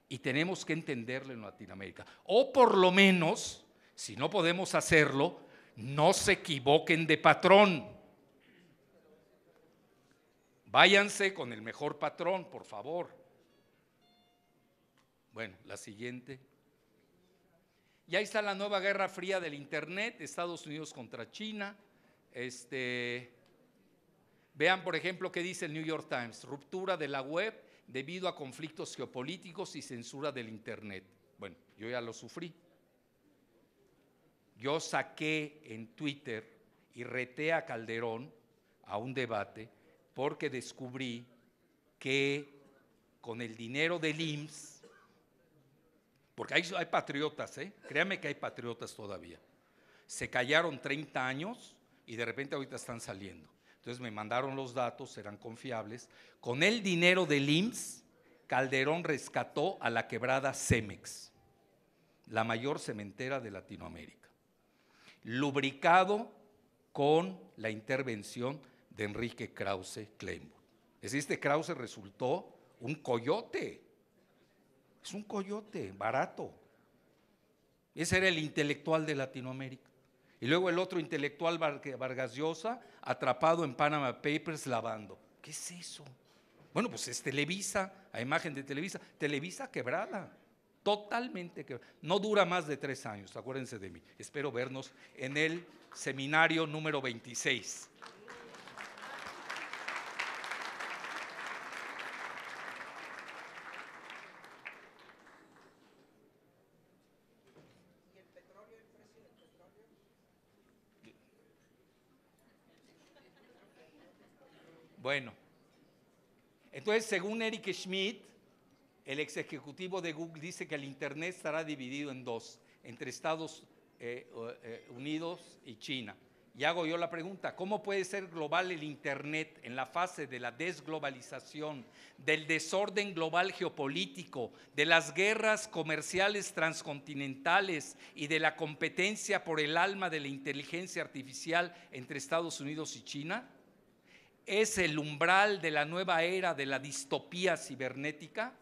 Y tenemos que entenderlo en Latinoamérica. O por lo menos, si no podemos hacerlo, no se equivoquen de patrón. Váyanse con el mejor patrón, por favor. Bueno, la siguiente. Y ahí está la nueva guerra fría del Internet, Estados Unidos contra China. Este, vean, por ejemplo, qué dice el New York Times, ruptura de la web debido a conflictos geopolíticos y censura del Internet. Bueno, yo ya lo sufrí. Yo saqué en Twitter y reté a Calderón a un debate porque descubrí que con el dinero del IMSS, porque hay, patriotas, ¿eh? créame que hay patriotas todavía, se callaron 30 años y de repente ahorita están saliendo. Entonces me mandaron los datos, eran confiables. Con el dinero del IMSS, Calderón rescató a la quebrada Cemex, la mayor cementera de Latinoamérica, lubricado con la intervención de Enrique Krause Kleinburg. Es este Krause resultó un coyote. Es un coyote barato. Ese era el intelectual de Latinoamérica. Y luego el otro intelectual Vargas Llosa atrapado en Panama Papers lavando. ¿Qué es eso? Bueno, pues es Televisa, a imagen de Televisa. Televisa quebrada, totalmente quebrada. No dura más de tres años, acuérdense de mí. Espero vernos en el seminario número 26. Bueno, entonces según Eric Schmidt, el ex ejecutivo de Google dice que el Internet estará dividido en dos, entre Estados eh, eh, Unidos y China. Y hago yo la pregunta, ¿cómo puede ser global el Internet en la fase de la desglobalización, del desorden global geopolítico, de las guerras comerciales transcontinentales y de la competencia por el alma de la inteligencia artificial entre Estados Unidos y China? ¿Es el umbral de la nueva era de la distopía cibernética?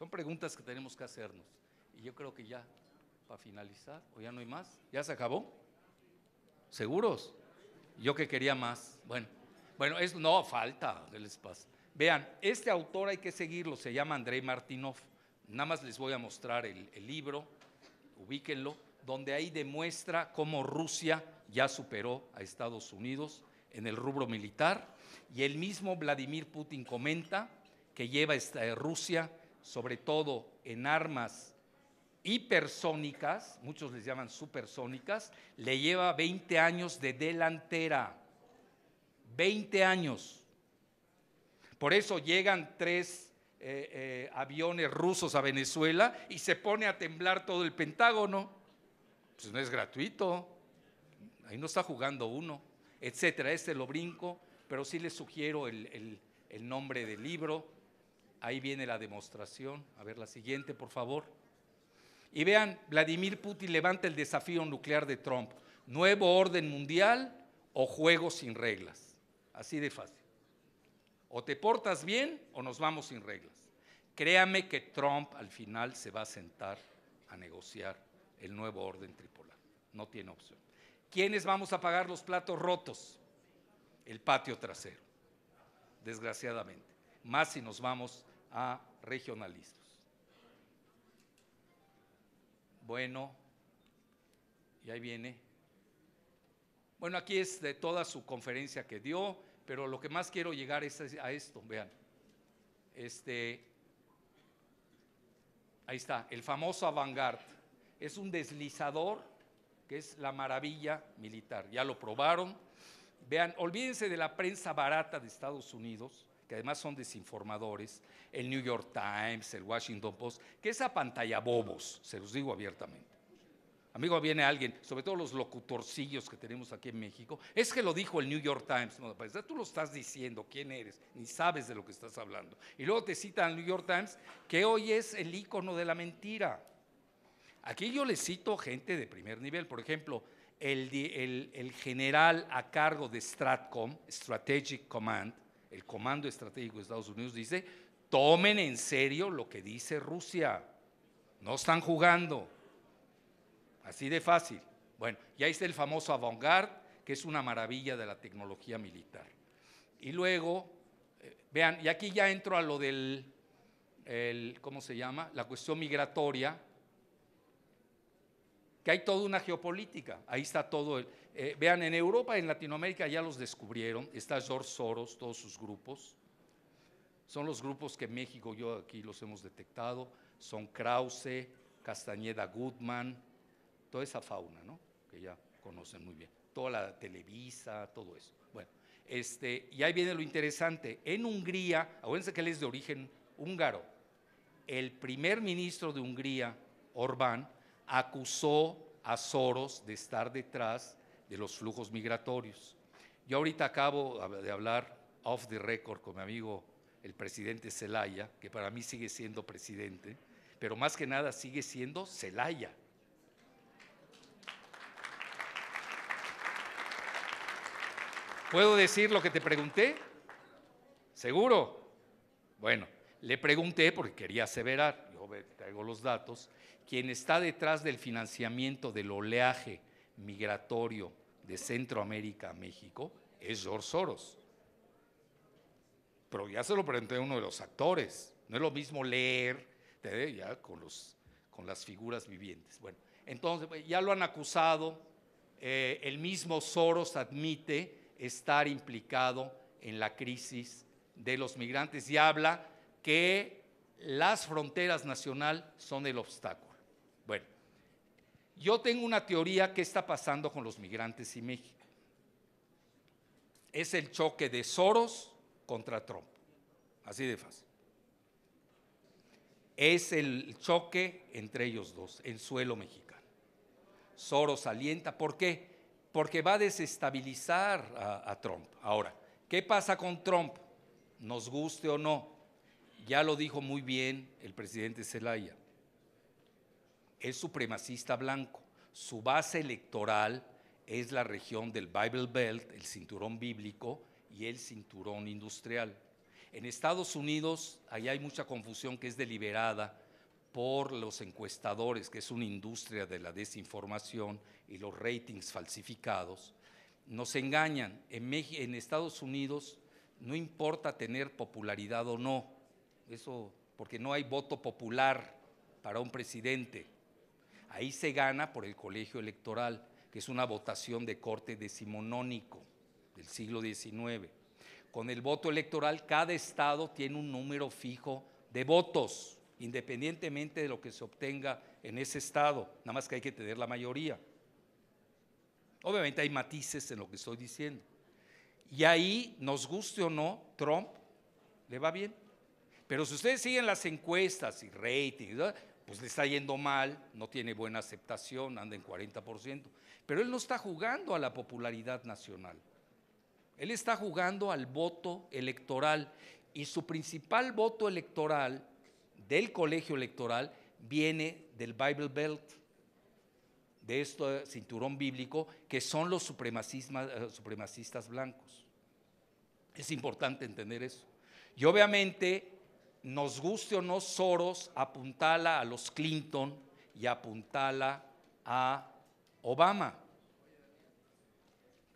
Son preguntas que tenemos que hacernos. Y yo creo que ya, para finalizar, o ya no hay más, ¿ya se acabó? ¿Seguros? Yo que quería más. Bueno, bueno, es, no falta, ¿qué les pasa? Vean, este autor hay que seguirlo, se llama Andrei Martinov. Nada más les voy a mostrar el, el libro, ubíquenlo, donde ahí demuestra cómo Rusia ya superó a Estados Unidos en el rubro militar. Y el mismo Vladimir Putin comenta que lleva esta, eh, Rusia, sobre todo en armas hipersónicas, muchos les llaman supersónicas, le lleva 20 años de delantera. 20 años. Por eso llegan tres eh, eh, aviones rusos a Venezuela y se pone a temblar todo el Pentágono. Pues no es gratuito. Ahí no está jugando uno, etcétera. Este lo brinco, pero sí les sugiero el, el nombre del libro. Ahí viene la demostración. A ver la siguiente, por favor. Y vean, Vladimir Putin levanta el desafío nuclear de Trump. Nuevo orden mundial o juego sin reglas. Así de fácil. O te portas bien o nos vamos sin reglas. Créame que Trump al final se va a sentar a negociar el nuevo orden tripolar. No tiene opción. ¿Quiénes vamos a pagar los platos rotos? El patio trasero, desgraciadamente. Más si nos vamos a regionalistas. Bueno, y ahí viene. Bueno, aquí es de toda su conferencia que dio, pero lo que más quiero llegar es a esto, vean. Este, ahí está, el famoso avant Es un deslizador que es la maravilla militar. Ya lo probaron. Vean, olvídense de la prensa barata de Estados Unidos que además son desinformadores, el New York Times, el Washington Post, que es a pantalla bobos, se los digo abiertamente. Amigo, viene alguien, sobre todo los locutorcillos que tenemos aquí en México, es que lo dijo el New York Times, no, pues, tú lo estás diciendo, quién eres, ni sabes de lo que estás hablando. Y luego te cita el New York Times, que hoy es el icono de la mentira. Aquí yo le cito gente de primer nivel, por ejemplo, el, el, el general a cargo de Stratcom, Strategic Command, el Comando Estratégico de Estados Unidos dice, tomen en serio lo que dice Rusia, no están jugando. Así de fácil. Bueno, y ahí está el famoso avant-garde, que es una maravilla de la tecnología militar. Y luego, eh, vean, y aquí ya entro a lo del, ¿cómo se llama? La cuestión migratoria, que hay toda una geopolítica, ahí está todo el, eh, vean, en Europa, en Latinoamérica ya los descubrieron, está George Soros, todos sus grupos. Son los grupos que México yo aquí los hemos detectado, son Krause, Castañeda Goodman, toda esa fauna, ¿no? Que ya conocen muy bien. Toda la Televisa, todo eso. Bueno, este, y ahí viene lo interesante. En Hungría, acuérdense que él es de origen húngaro, el primer ministro de Hungría, Orbán, acusó a Soros de estar detrás de los flujos migratorios. Yo ahorita acabo de hablar off the record con mi amigo el presidente Zelaya, que para mí sigue siendo presidente, pero más que nada sigue siendo Zelaya. ¿Puedo decir lo que te pregunté? ¿Seguro? Bueno, le pregunté porque quería aseverar, yo traigo los datos, quien está detrás del financiamiento del oleaje migratorio de Centroamérica a México es George Soros. Pero ya se lo pregunté a uno de los actores. No es lo mismo leer ya con, los, con las figuras vivientes. Bueno, entonces pues, ya lo han acusado. Eh, el mismo Soros admite estar implicado en la crisis de los migrantes y habla que las fronteras nacionales son el obstáculo. Yo tengo una teoría que está pasando con los migrantes y México. Es el choque de Soros contra Trump. Así de fácil. Es el choque entre ellos dos en suelo mexicano. Soros alienta. ¿Por qué? Porque va a desestabilizar a, a Trump. Ahora, ¿qué pasa con Trump? Nos guste o no. Ya lo dijo muy bien el presidente Zelaya. Es supremacista blanco. Su base electoral es la región del Bible Belt, el cinturón bíblico y el cinturón industrial. En Estados Unidos, ahí hay mucha confusión que es deliberada por los encuestadores, que es una industria de la desinformación y los ratings falsificados. Nos engañan. En, en Estados Unidos no importa tener popularidad o no, eso porque no hay voto popular para un presidente. Ahí se gana por el colegio electoral, que es una votación de corte decimonónico del siglo XIX. Con el voto electoral, cada estado tiene un número fijo de votos, independientemente de lo que se obtenga en ese estado, nada más que hay que tener la mayoría. Obviamente hay matices en lo que estoy diciendo. Y ahí, nos guste o no, Trump le va bien. Pero si ustedes siguen las encuestas y ratings, pues le está yendo mal, no tiene buena aceptación, anda en 40%. Pero él no está jugando a la popularidad nacional. Él está jugando al voto electoral y su principal voto electoral del colegio electoral viene del Bible Belt, de este cinturón bíblico, que son los eh, supremacistas blancos. Es importante entender eso. Y obviamente, nos guste o no, Soros apuntala a los Clinton y apuntala a Obama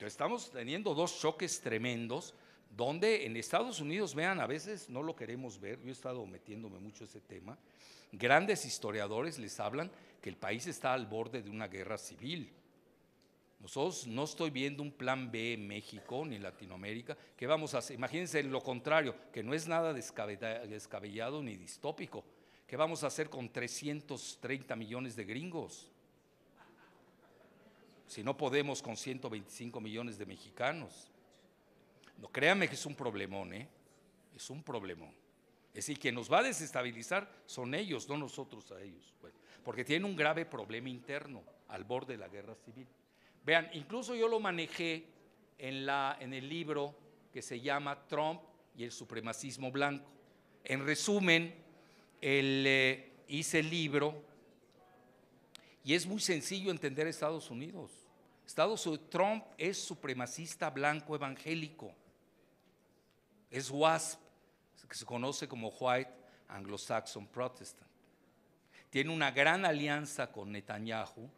estamos teniendo dos choques tremendos donde en Estados Unidos, vean, a veces no lo queremos ver, yo he estado metiéndome mucho ese tema, grandes historiadores les hablan que el país está al borde de una guerra civil. Nosotros no estoy viendo un plan B en México ni en Latinoamérica. ¿Qué vamos a hacer? Imagínense lo contrario, que no es nada descabellado ni distópico. ¿Qué vamos a hacer con 330 millones de gringos? si no podemos con 125 millones de mexicanos. No, créanme que es un problemón, ¿eh? Es un problemón. Es decir, quien nos va a desestabilizar son ellos, no nosotros a ellos. porque tienen un grave problema interno al borde de la guerra civil. Vean, incluso yo lo manejé en, la, en el libro que se llama Trump y el supremacismo blanco. En resumen, el, eh, hice el libro y es muy sencillo entender Estados Unidos. Estados Unidos, Trump es supremacista blanco evangélico. Es WASP, que se conoce como White Anglo-Saxon Protestant. Tiene una gran alianza con Netanyahu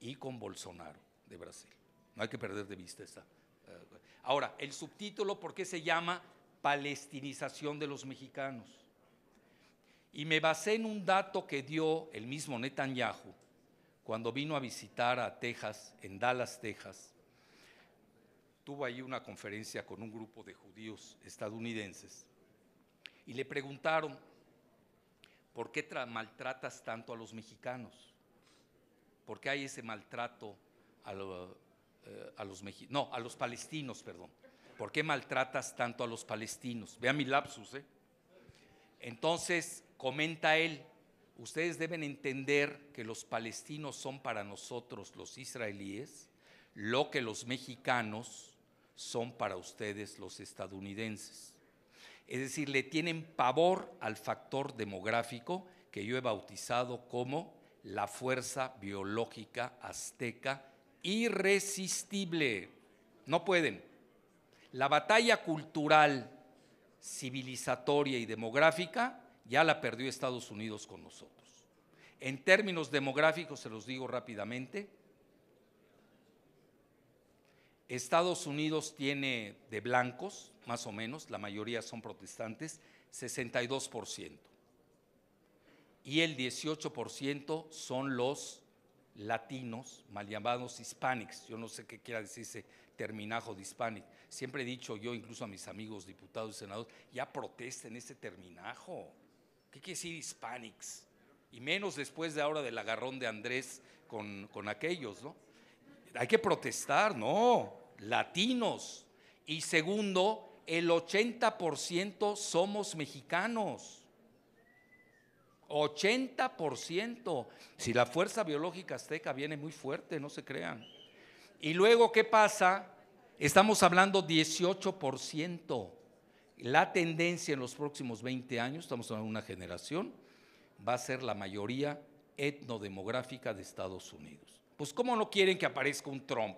y con Bolsonaro de Brasil. No hay que perder de vista esa. Eh, ahora, el subtítulo, ¿por qué se llama Palestinización de los mexicanos? Y me basé en un dato que dio el mismo Netanyahu cuando vino a visitar a Texas, en Dallas, Texas, tuvo ahí una conferencia con un grupo de judíos estadounidenses y le preguntaron, ¿por qué maltratas tanto a los mexicanos? ¿Por qué hay ese maltrato a, eh, a los no, a los palestinos, perdón? ¿Por qué maltratas tanto a los palestinos? Vean mi lapsus, ¿eh? Entonces comenta él, ustedes deben entender que los palestinos son para nosotros los israelíes lo que los mexicanos son para ustedes los estadounidenses. Es decir, le tienen pavor al factor demográfico que yo he bautizado como la fuerza biológica azteca irresistible. No pueden. La batalla cultural, civilizatoria y demográfica ya la perdió Estados Unidos con nosotros. En términos demográficos, se los digo rápidamente, Estados Unidos tiene de blancos, más o menos, la mayoría son protestantes, 62%. Y el 18% son los latinos, mal llamados hispanics. Yo no sé qué quiera decir ese terminajo de hispanic. Siempre he dicho yo, incluso a mis amigos diputados y senadores, ya protesten ese terminajo. ¿Qué quiere decir hispanics? Y menos después de ahora del agarrón de Andrés con, con aquellos, ¿no? Hay que protestar, no, latinos. Y segundo, el 80% somos mexicanos. 80%. Si la fuerza biológica azteca viene muy fuerte, no se crean. Y luego, ¿qué pasa? Estamos hablando 18%. La tendencia en los próximos 20 años, estamos hablando de una generación, va a ser la mayoría etnodemográfica de Estados Unidos. Pues ¿cómo no quieren que aparezca un Trump?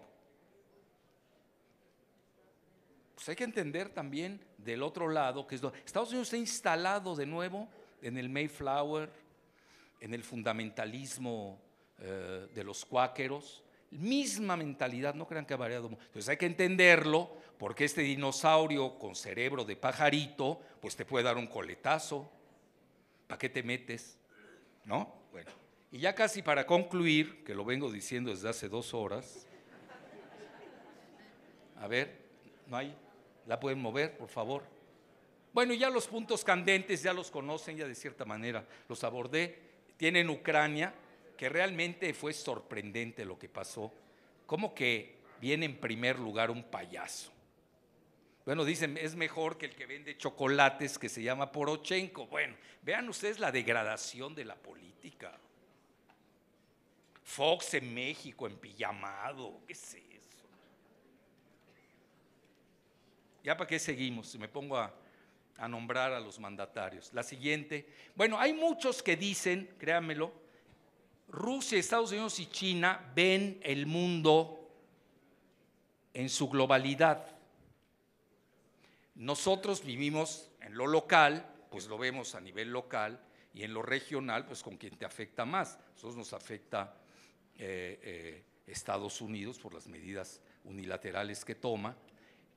Pues hay que entender también del otro lado que Estados Unidos está instalado de nuevo en el Mayflower, en el fundamentalismo eh, de los cuáqueros, misma mentalidad, no crean que ha variado. Entonces hay que entenderlo, porque este dinosaurio con cerebro de pajarito, pues te puede dar un coletazo. ¿Para qué te metes? ¿No? Bueno, y ya casi para concluir, que lo vengo diciendo desde hace dos horas, a ver, ¿no hay? ¿La pueden mover, por favor? Bueno, ya los puntos candentes ya los conocen, ya de cierta manera los abordé. Tienen Ucrania, que realmente fue sorprendente lo que pasó. Como que viene en primer lugar un payaso. Bueno, dicen, es mejor que el que vende chocolates que se llama Porochenko. Bueno, vean ustedes la degradación de la política. Fox en México, en pijamado, ¿qué es eso? ¿Ya para qué seguimos? Me pongo a, a nombrar a los mandatarios. La siguiente, bueno, hay muchos que dicen, créanmelo, Rusia, Estados Unidos y China ven el mundo en su globalidad. Nosotros vivimos en lo local, pues lo vemos a nivel local, y en lo regional, pues con quien te afecta más. Nosotros nos afecta eh, eh, Estados Unidos por las medidas unilaterales que toma,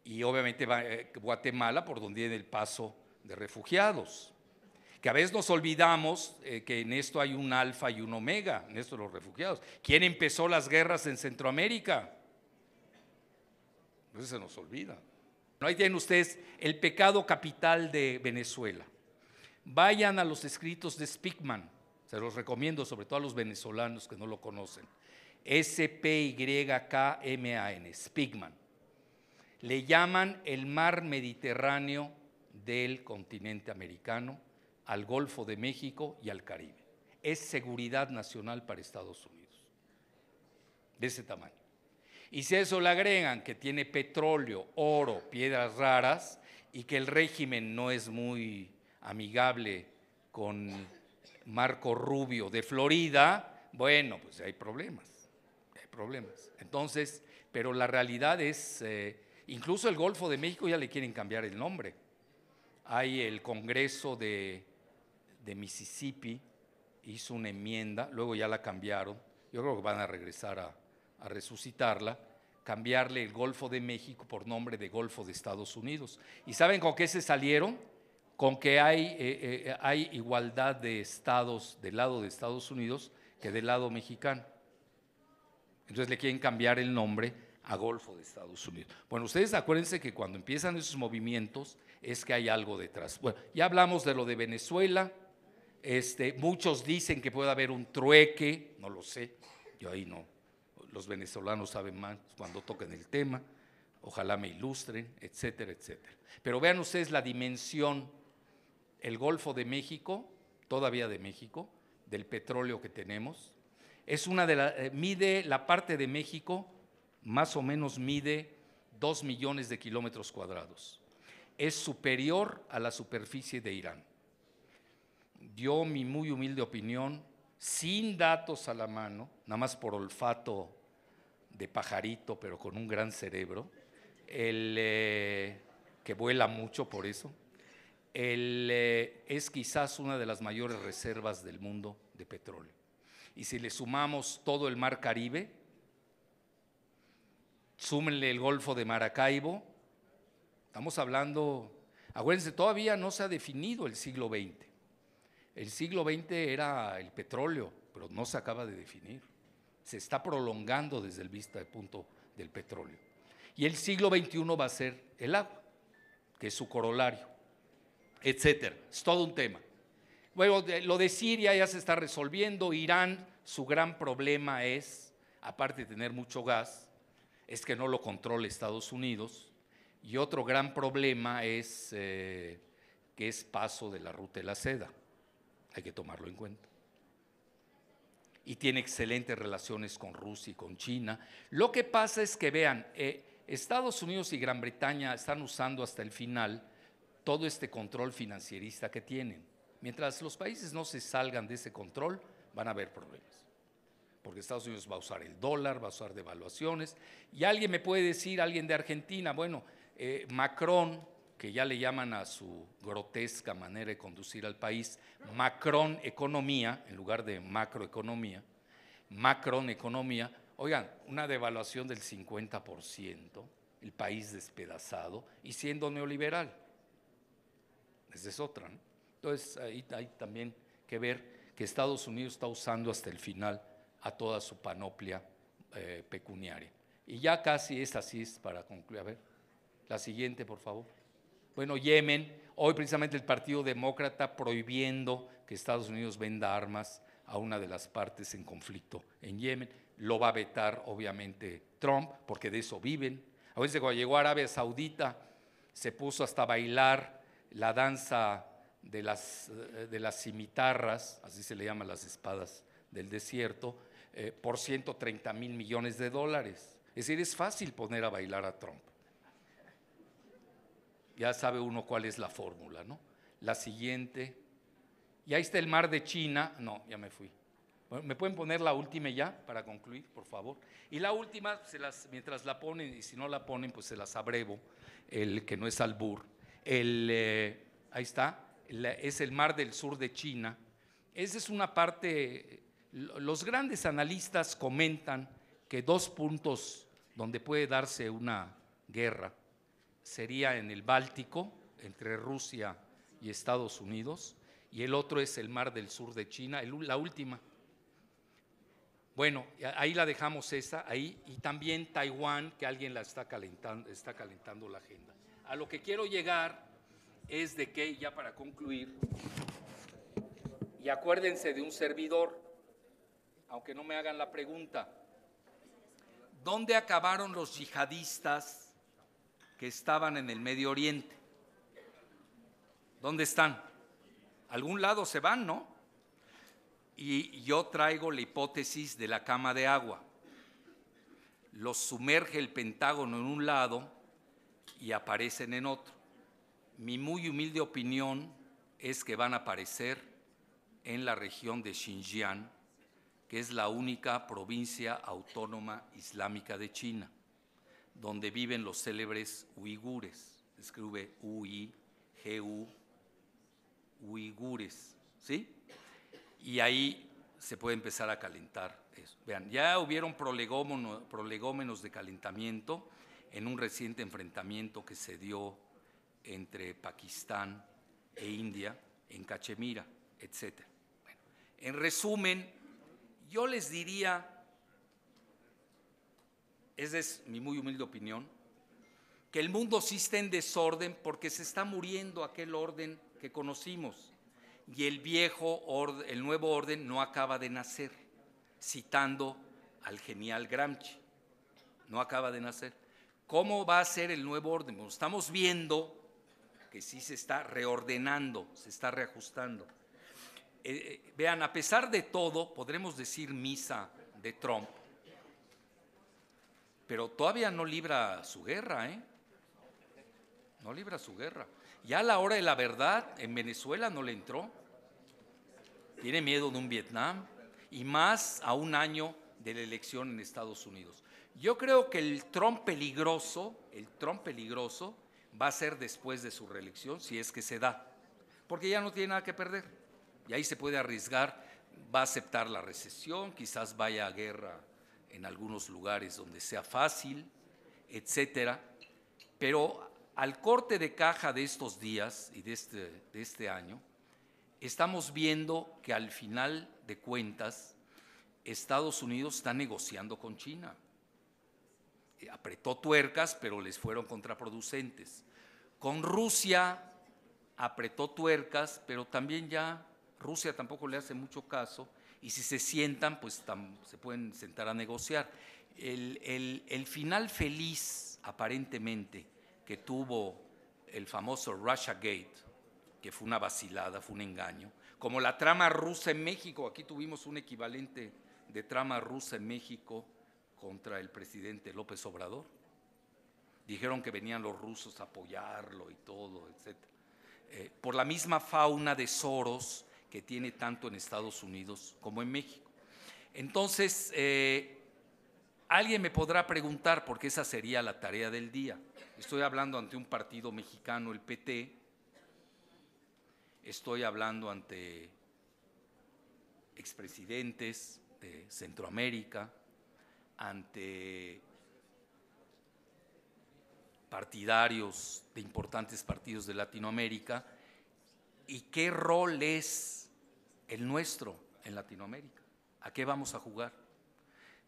y obviamente eh, Guatemala por donde viene el paso de refugiados. Que a veces nos olvidamos eh, que en esto hay un alfa y un omega, en esto los refugiados. ¿Quién empezó las guerras en Centroamérica? Eso se nos olvida. No ahí tienen ustedes el pecado capital de Venezuela. Vayan a los escritos de Spickman, se los recomiendo, sobre todo a los venezolanos que no lo conocen. S-P-Y-K-M-A-N, Spickman le llaman el mar Mediterráneo del continente americano, al Golfo de México y al Caribe. Es seguridad nacional para Estados Unidos, de ese tamaño. Y si a eso le agregan que tiene petróleo, oro, piedras raras y que el régimen no es muy amigable con Marco Rubio de Florida, bueno, pues hay problemas, hay problemas. Entonces, pero la realidad es... Eh, Incluso el Golfo de México ya le quieren cambiar el nombre. Hay el Congreso de, Mississippi, hizo una enmienda, luego ya la cambiaron. Yo creo que van a regresar a, resucitarla, cambiarle el Golfo de México por nombre de Golfo de Estados Unidos. ¿Y saben con qué se salieron? Con que hay, eh, eh, hay igualdad de estados del lado de Estados Unidos que del lado mexicano. Entonces le quieren cambiar el nombre a Golfo de Estados Unidos. Bueno, ustedes acuérdense que cuando empiezan esos movimientos es que hay algo detrás. Bueno, ya hablamos de lo de Venezuela. Este, muchos dicen que puede haber un trueque, no lo sé, yo ahí no. Los venezolanos saben más cuando toquen el tema, ojalá me ilustren, etcétera, etcétera. Pero vean ustedes la dimensión, el Golfo de México, todavía de México, del petróleo que tenemos, es una de las, eh, mide la parte de México más o menos mide 2 millones de kilómetros cuadrados. Es superior a la superficie de Irán. Dio mi muy humilde opinión, sin datos a la mano, nada más por olfato de pajarito, pero con un gran cerebro, el, eh, que vuela mucho por eso, eh, es quizás una de las mayores reservas del mundo de petróleo. Y si le sumamos todo el mar Caribe, súmenle el Golfo de Maracaibo. Estamos hablando, acuérdense, todavía no se ha definido el siglo XX. El siglo XX era el petróleo, pero no se acaba de definir. Se está prolongando desde el vista de punto del petróleo. Y el siglo XXI va a ser el agua, que es su corolario, etcétera. Es todo un tema. Bueno, lo de Siria ya se está resolviendo. Irán, su gran problema es, aparte de tener mucho gas, es que no lo controla Estados Unidos, Y otro gran problema es eh, que es paso de la ruta de la seda. Hay que tomarlo en cuenta. Y tiene excelentes relaciones con Rusia y con China. Lo que pasa es que vean, eh, Estados Unidos y Gran Bretaña están usando hasta el final todo este control financierista que tienen. Mientras los países no se salgan de ese control, van a haber problemas. Porque Estados Unidos va a usar el dólar, va a usar devaluaciones. Y alguien me puede decir, alguien de Argentina, bueno, eh, Macron, que ya le llaman a su grotesca manera de conducir al país, Macron economía, en lugar de macroeconomía, Macron economía, oigan, una devaluación del 50%, el país despedazado y siendo neoliberal. Esa es otra. ¿no? Entonces, ahí hay también que ver que Estados Unidos está usando hasta el final a toda su panoplia eh, pecuniaria. Y ya casi es así para concluir. A ver, la siguiente, por favor. Bueno, Yemen, hoy precisamente el Partido Demócrata prohibiendo que Estados Unidos venda armas a una de las partes en conflicto en Yemen. Lo va a vetar, obviamente, Trump, porque de eso viven. A veces cuando llegó a Arabia Saudita, se puso hasta bailar la danza de las, eh, de las cimitarras, así se le llaman las espadas del desierto, eh, por 130 mil millones de dólares. Es decir, es fácil poner a bailar a Trump. Ya sabe uno cuál es la fórmula, ¿no? La siguiente. Y ahí está el mar de China. No, ya me fui. ¿Me pueden poner la última ya para concluir, por favor? Y la última, mientras la ponen, y si no la ponen, pues se las abrevo, el que no es albur. El, eh, ahí está, es el mar del sur de China. Esa es una parte, los grandes analistas comentan que dos puntos donde puede darse una guerra sería en el Báltico, entre Rusia y Estados Unidos, y el otro es el mar del sur de China, la última. Bueno, ahí la dejamos esa, ahí, y también Taiwán, que alguien la está calentando, está calentando la agenda. A lo que quiero llegar es de que, ya para concluir, y acuérdense de un servidor, aunque no me hagan la pregunta, ¿dónde acabaron los yihadistas que estaban en el Medio Oriente? ¿Dónde están? Algún lado se van, ¿no? Y yo traigo la hipótesis de la cama de agua. Los sumerge el Pentágono en un lado y aparecen en otro. Mi muy humilde opinión es que van a aparecer en la región de Xinjiang, que es la única provincia autónoma islámica de China, donde viven los célebres uigures. Escribe U-I-G-U, uigures, ¿sí? Y ahí se puede empezar a calentar eso. Vean, ya hubieron prolegómenos de calentamiento en un reciente enfrentamiento que se dio entre Pakistán e India en Cachemira, etc. en resumen, yo les diría, esa es mi muy humilde opinión, que el mundo sí está en desorden porque se está muriendo aquel orden que conocimos y el viejo orden, el nuevo orden no acaba de nacer, citando al genial Gramsci, no acaba de nacer. ¿Cómo va a ser el nuevo orden? estamos viendo que sí se está reordenando, se está reajustando. Eh, eh, vean, a pesar de todo, podremos decir misa de Trump, pero todavía no libra su guerra, ¿eh? No libra su guerra. Ya a la hora de la verdad, en Venezuela no le entró. Tiene miedo de un Vietnam y más a un año de la elección en Estados Unidos. Yo creo que el Trump peligroso, el Trump peligroso, va a ser después de su reelección, si es que se da, porque ya no tiene nada que perder. Y ahí se puede arriesgar, va a aceptar la recesión, quizás vaya a guerra en algunos lugares donde sea fácil, etcétera. Pero al corte de caja de estos días y de este, de este año, estamos viendo que al final de cuentas Estados Unidos está negociando con China apretó tuercas, pero les fueron contraproducentes. Con Rusia apretó tuercas, pero también ya Rusia tampoco le hace mucho caso, y si se sientan, pues se pueden sentar a negociar. El, el final feliz, aparentemente, que tuvo el famoso Russia Gate, que fue una vacilada, fue un engaño, como la trama rusa en México, aquí tuvimos un equivalente de trama rusa en México contra el presidente López Obrador. Dijeron que venían los rusos a apoyarlo y todo, etc. Eh, por la misma fauna de Soros que tiene tanto en Estados Unidos como en México. Entonces, eh, alguien me podrá preguntar, porque esa sería la tarea del día. Estoy hablando ante un partido mexicano, el PT, estoy hablando ante expresidentes de Centroamérica, ante partidarios de importantes partidos de Latinoamérica, y qué rol es el nuestro en Latinoamérica. ¿A qué vamos a jugar?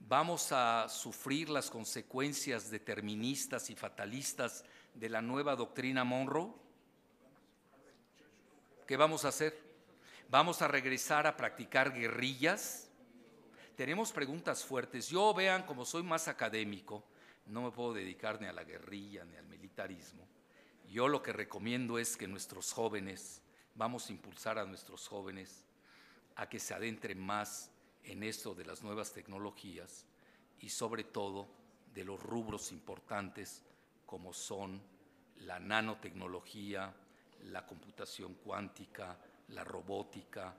¿Vamos a sufrir las consecuencias deterministas y fatalistas de la nueva doctrina Monroe? ¿Qué vamos a hacer? ¿Vamos a regresar a practicar guerrillas? Tenemos preguntas fuertes. Yo vean, como soy más académico, no me puedo dedicar ni a la guerrilla ni al militarismo. Yo lo que recomiendo es que nuestros jóvenes, vamos a impulsar a nuestros jóvenes a que se adentren más en esto de las nuevas tecnologías y sobre todo de los rubros importantes como son la nanotecnología, la computación cuántica, la robótica,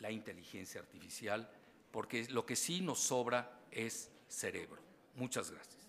la inteligencia artificial, porque lo que sí nos sobra es cerebro. Muchas gracias.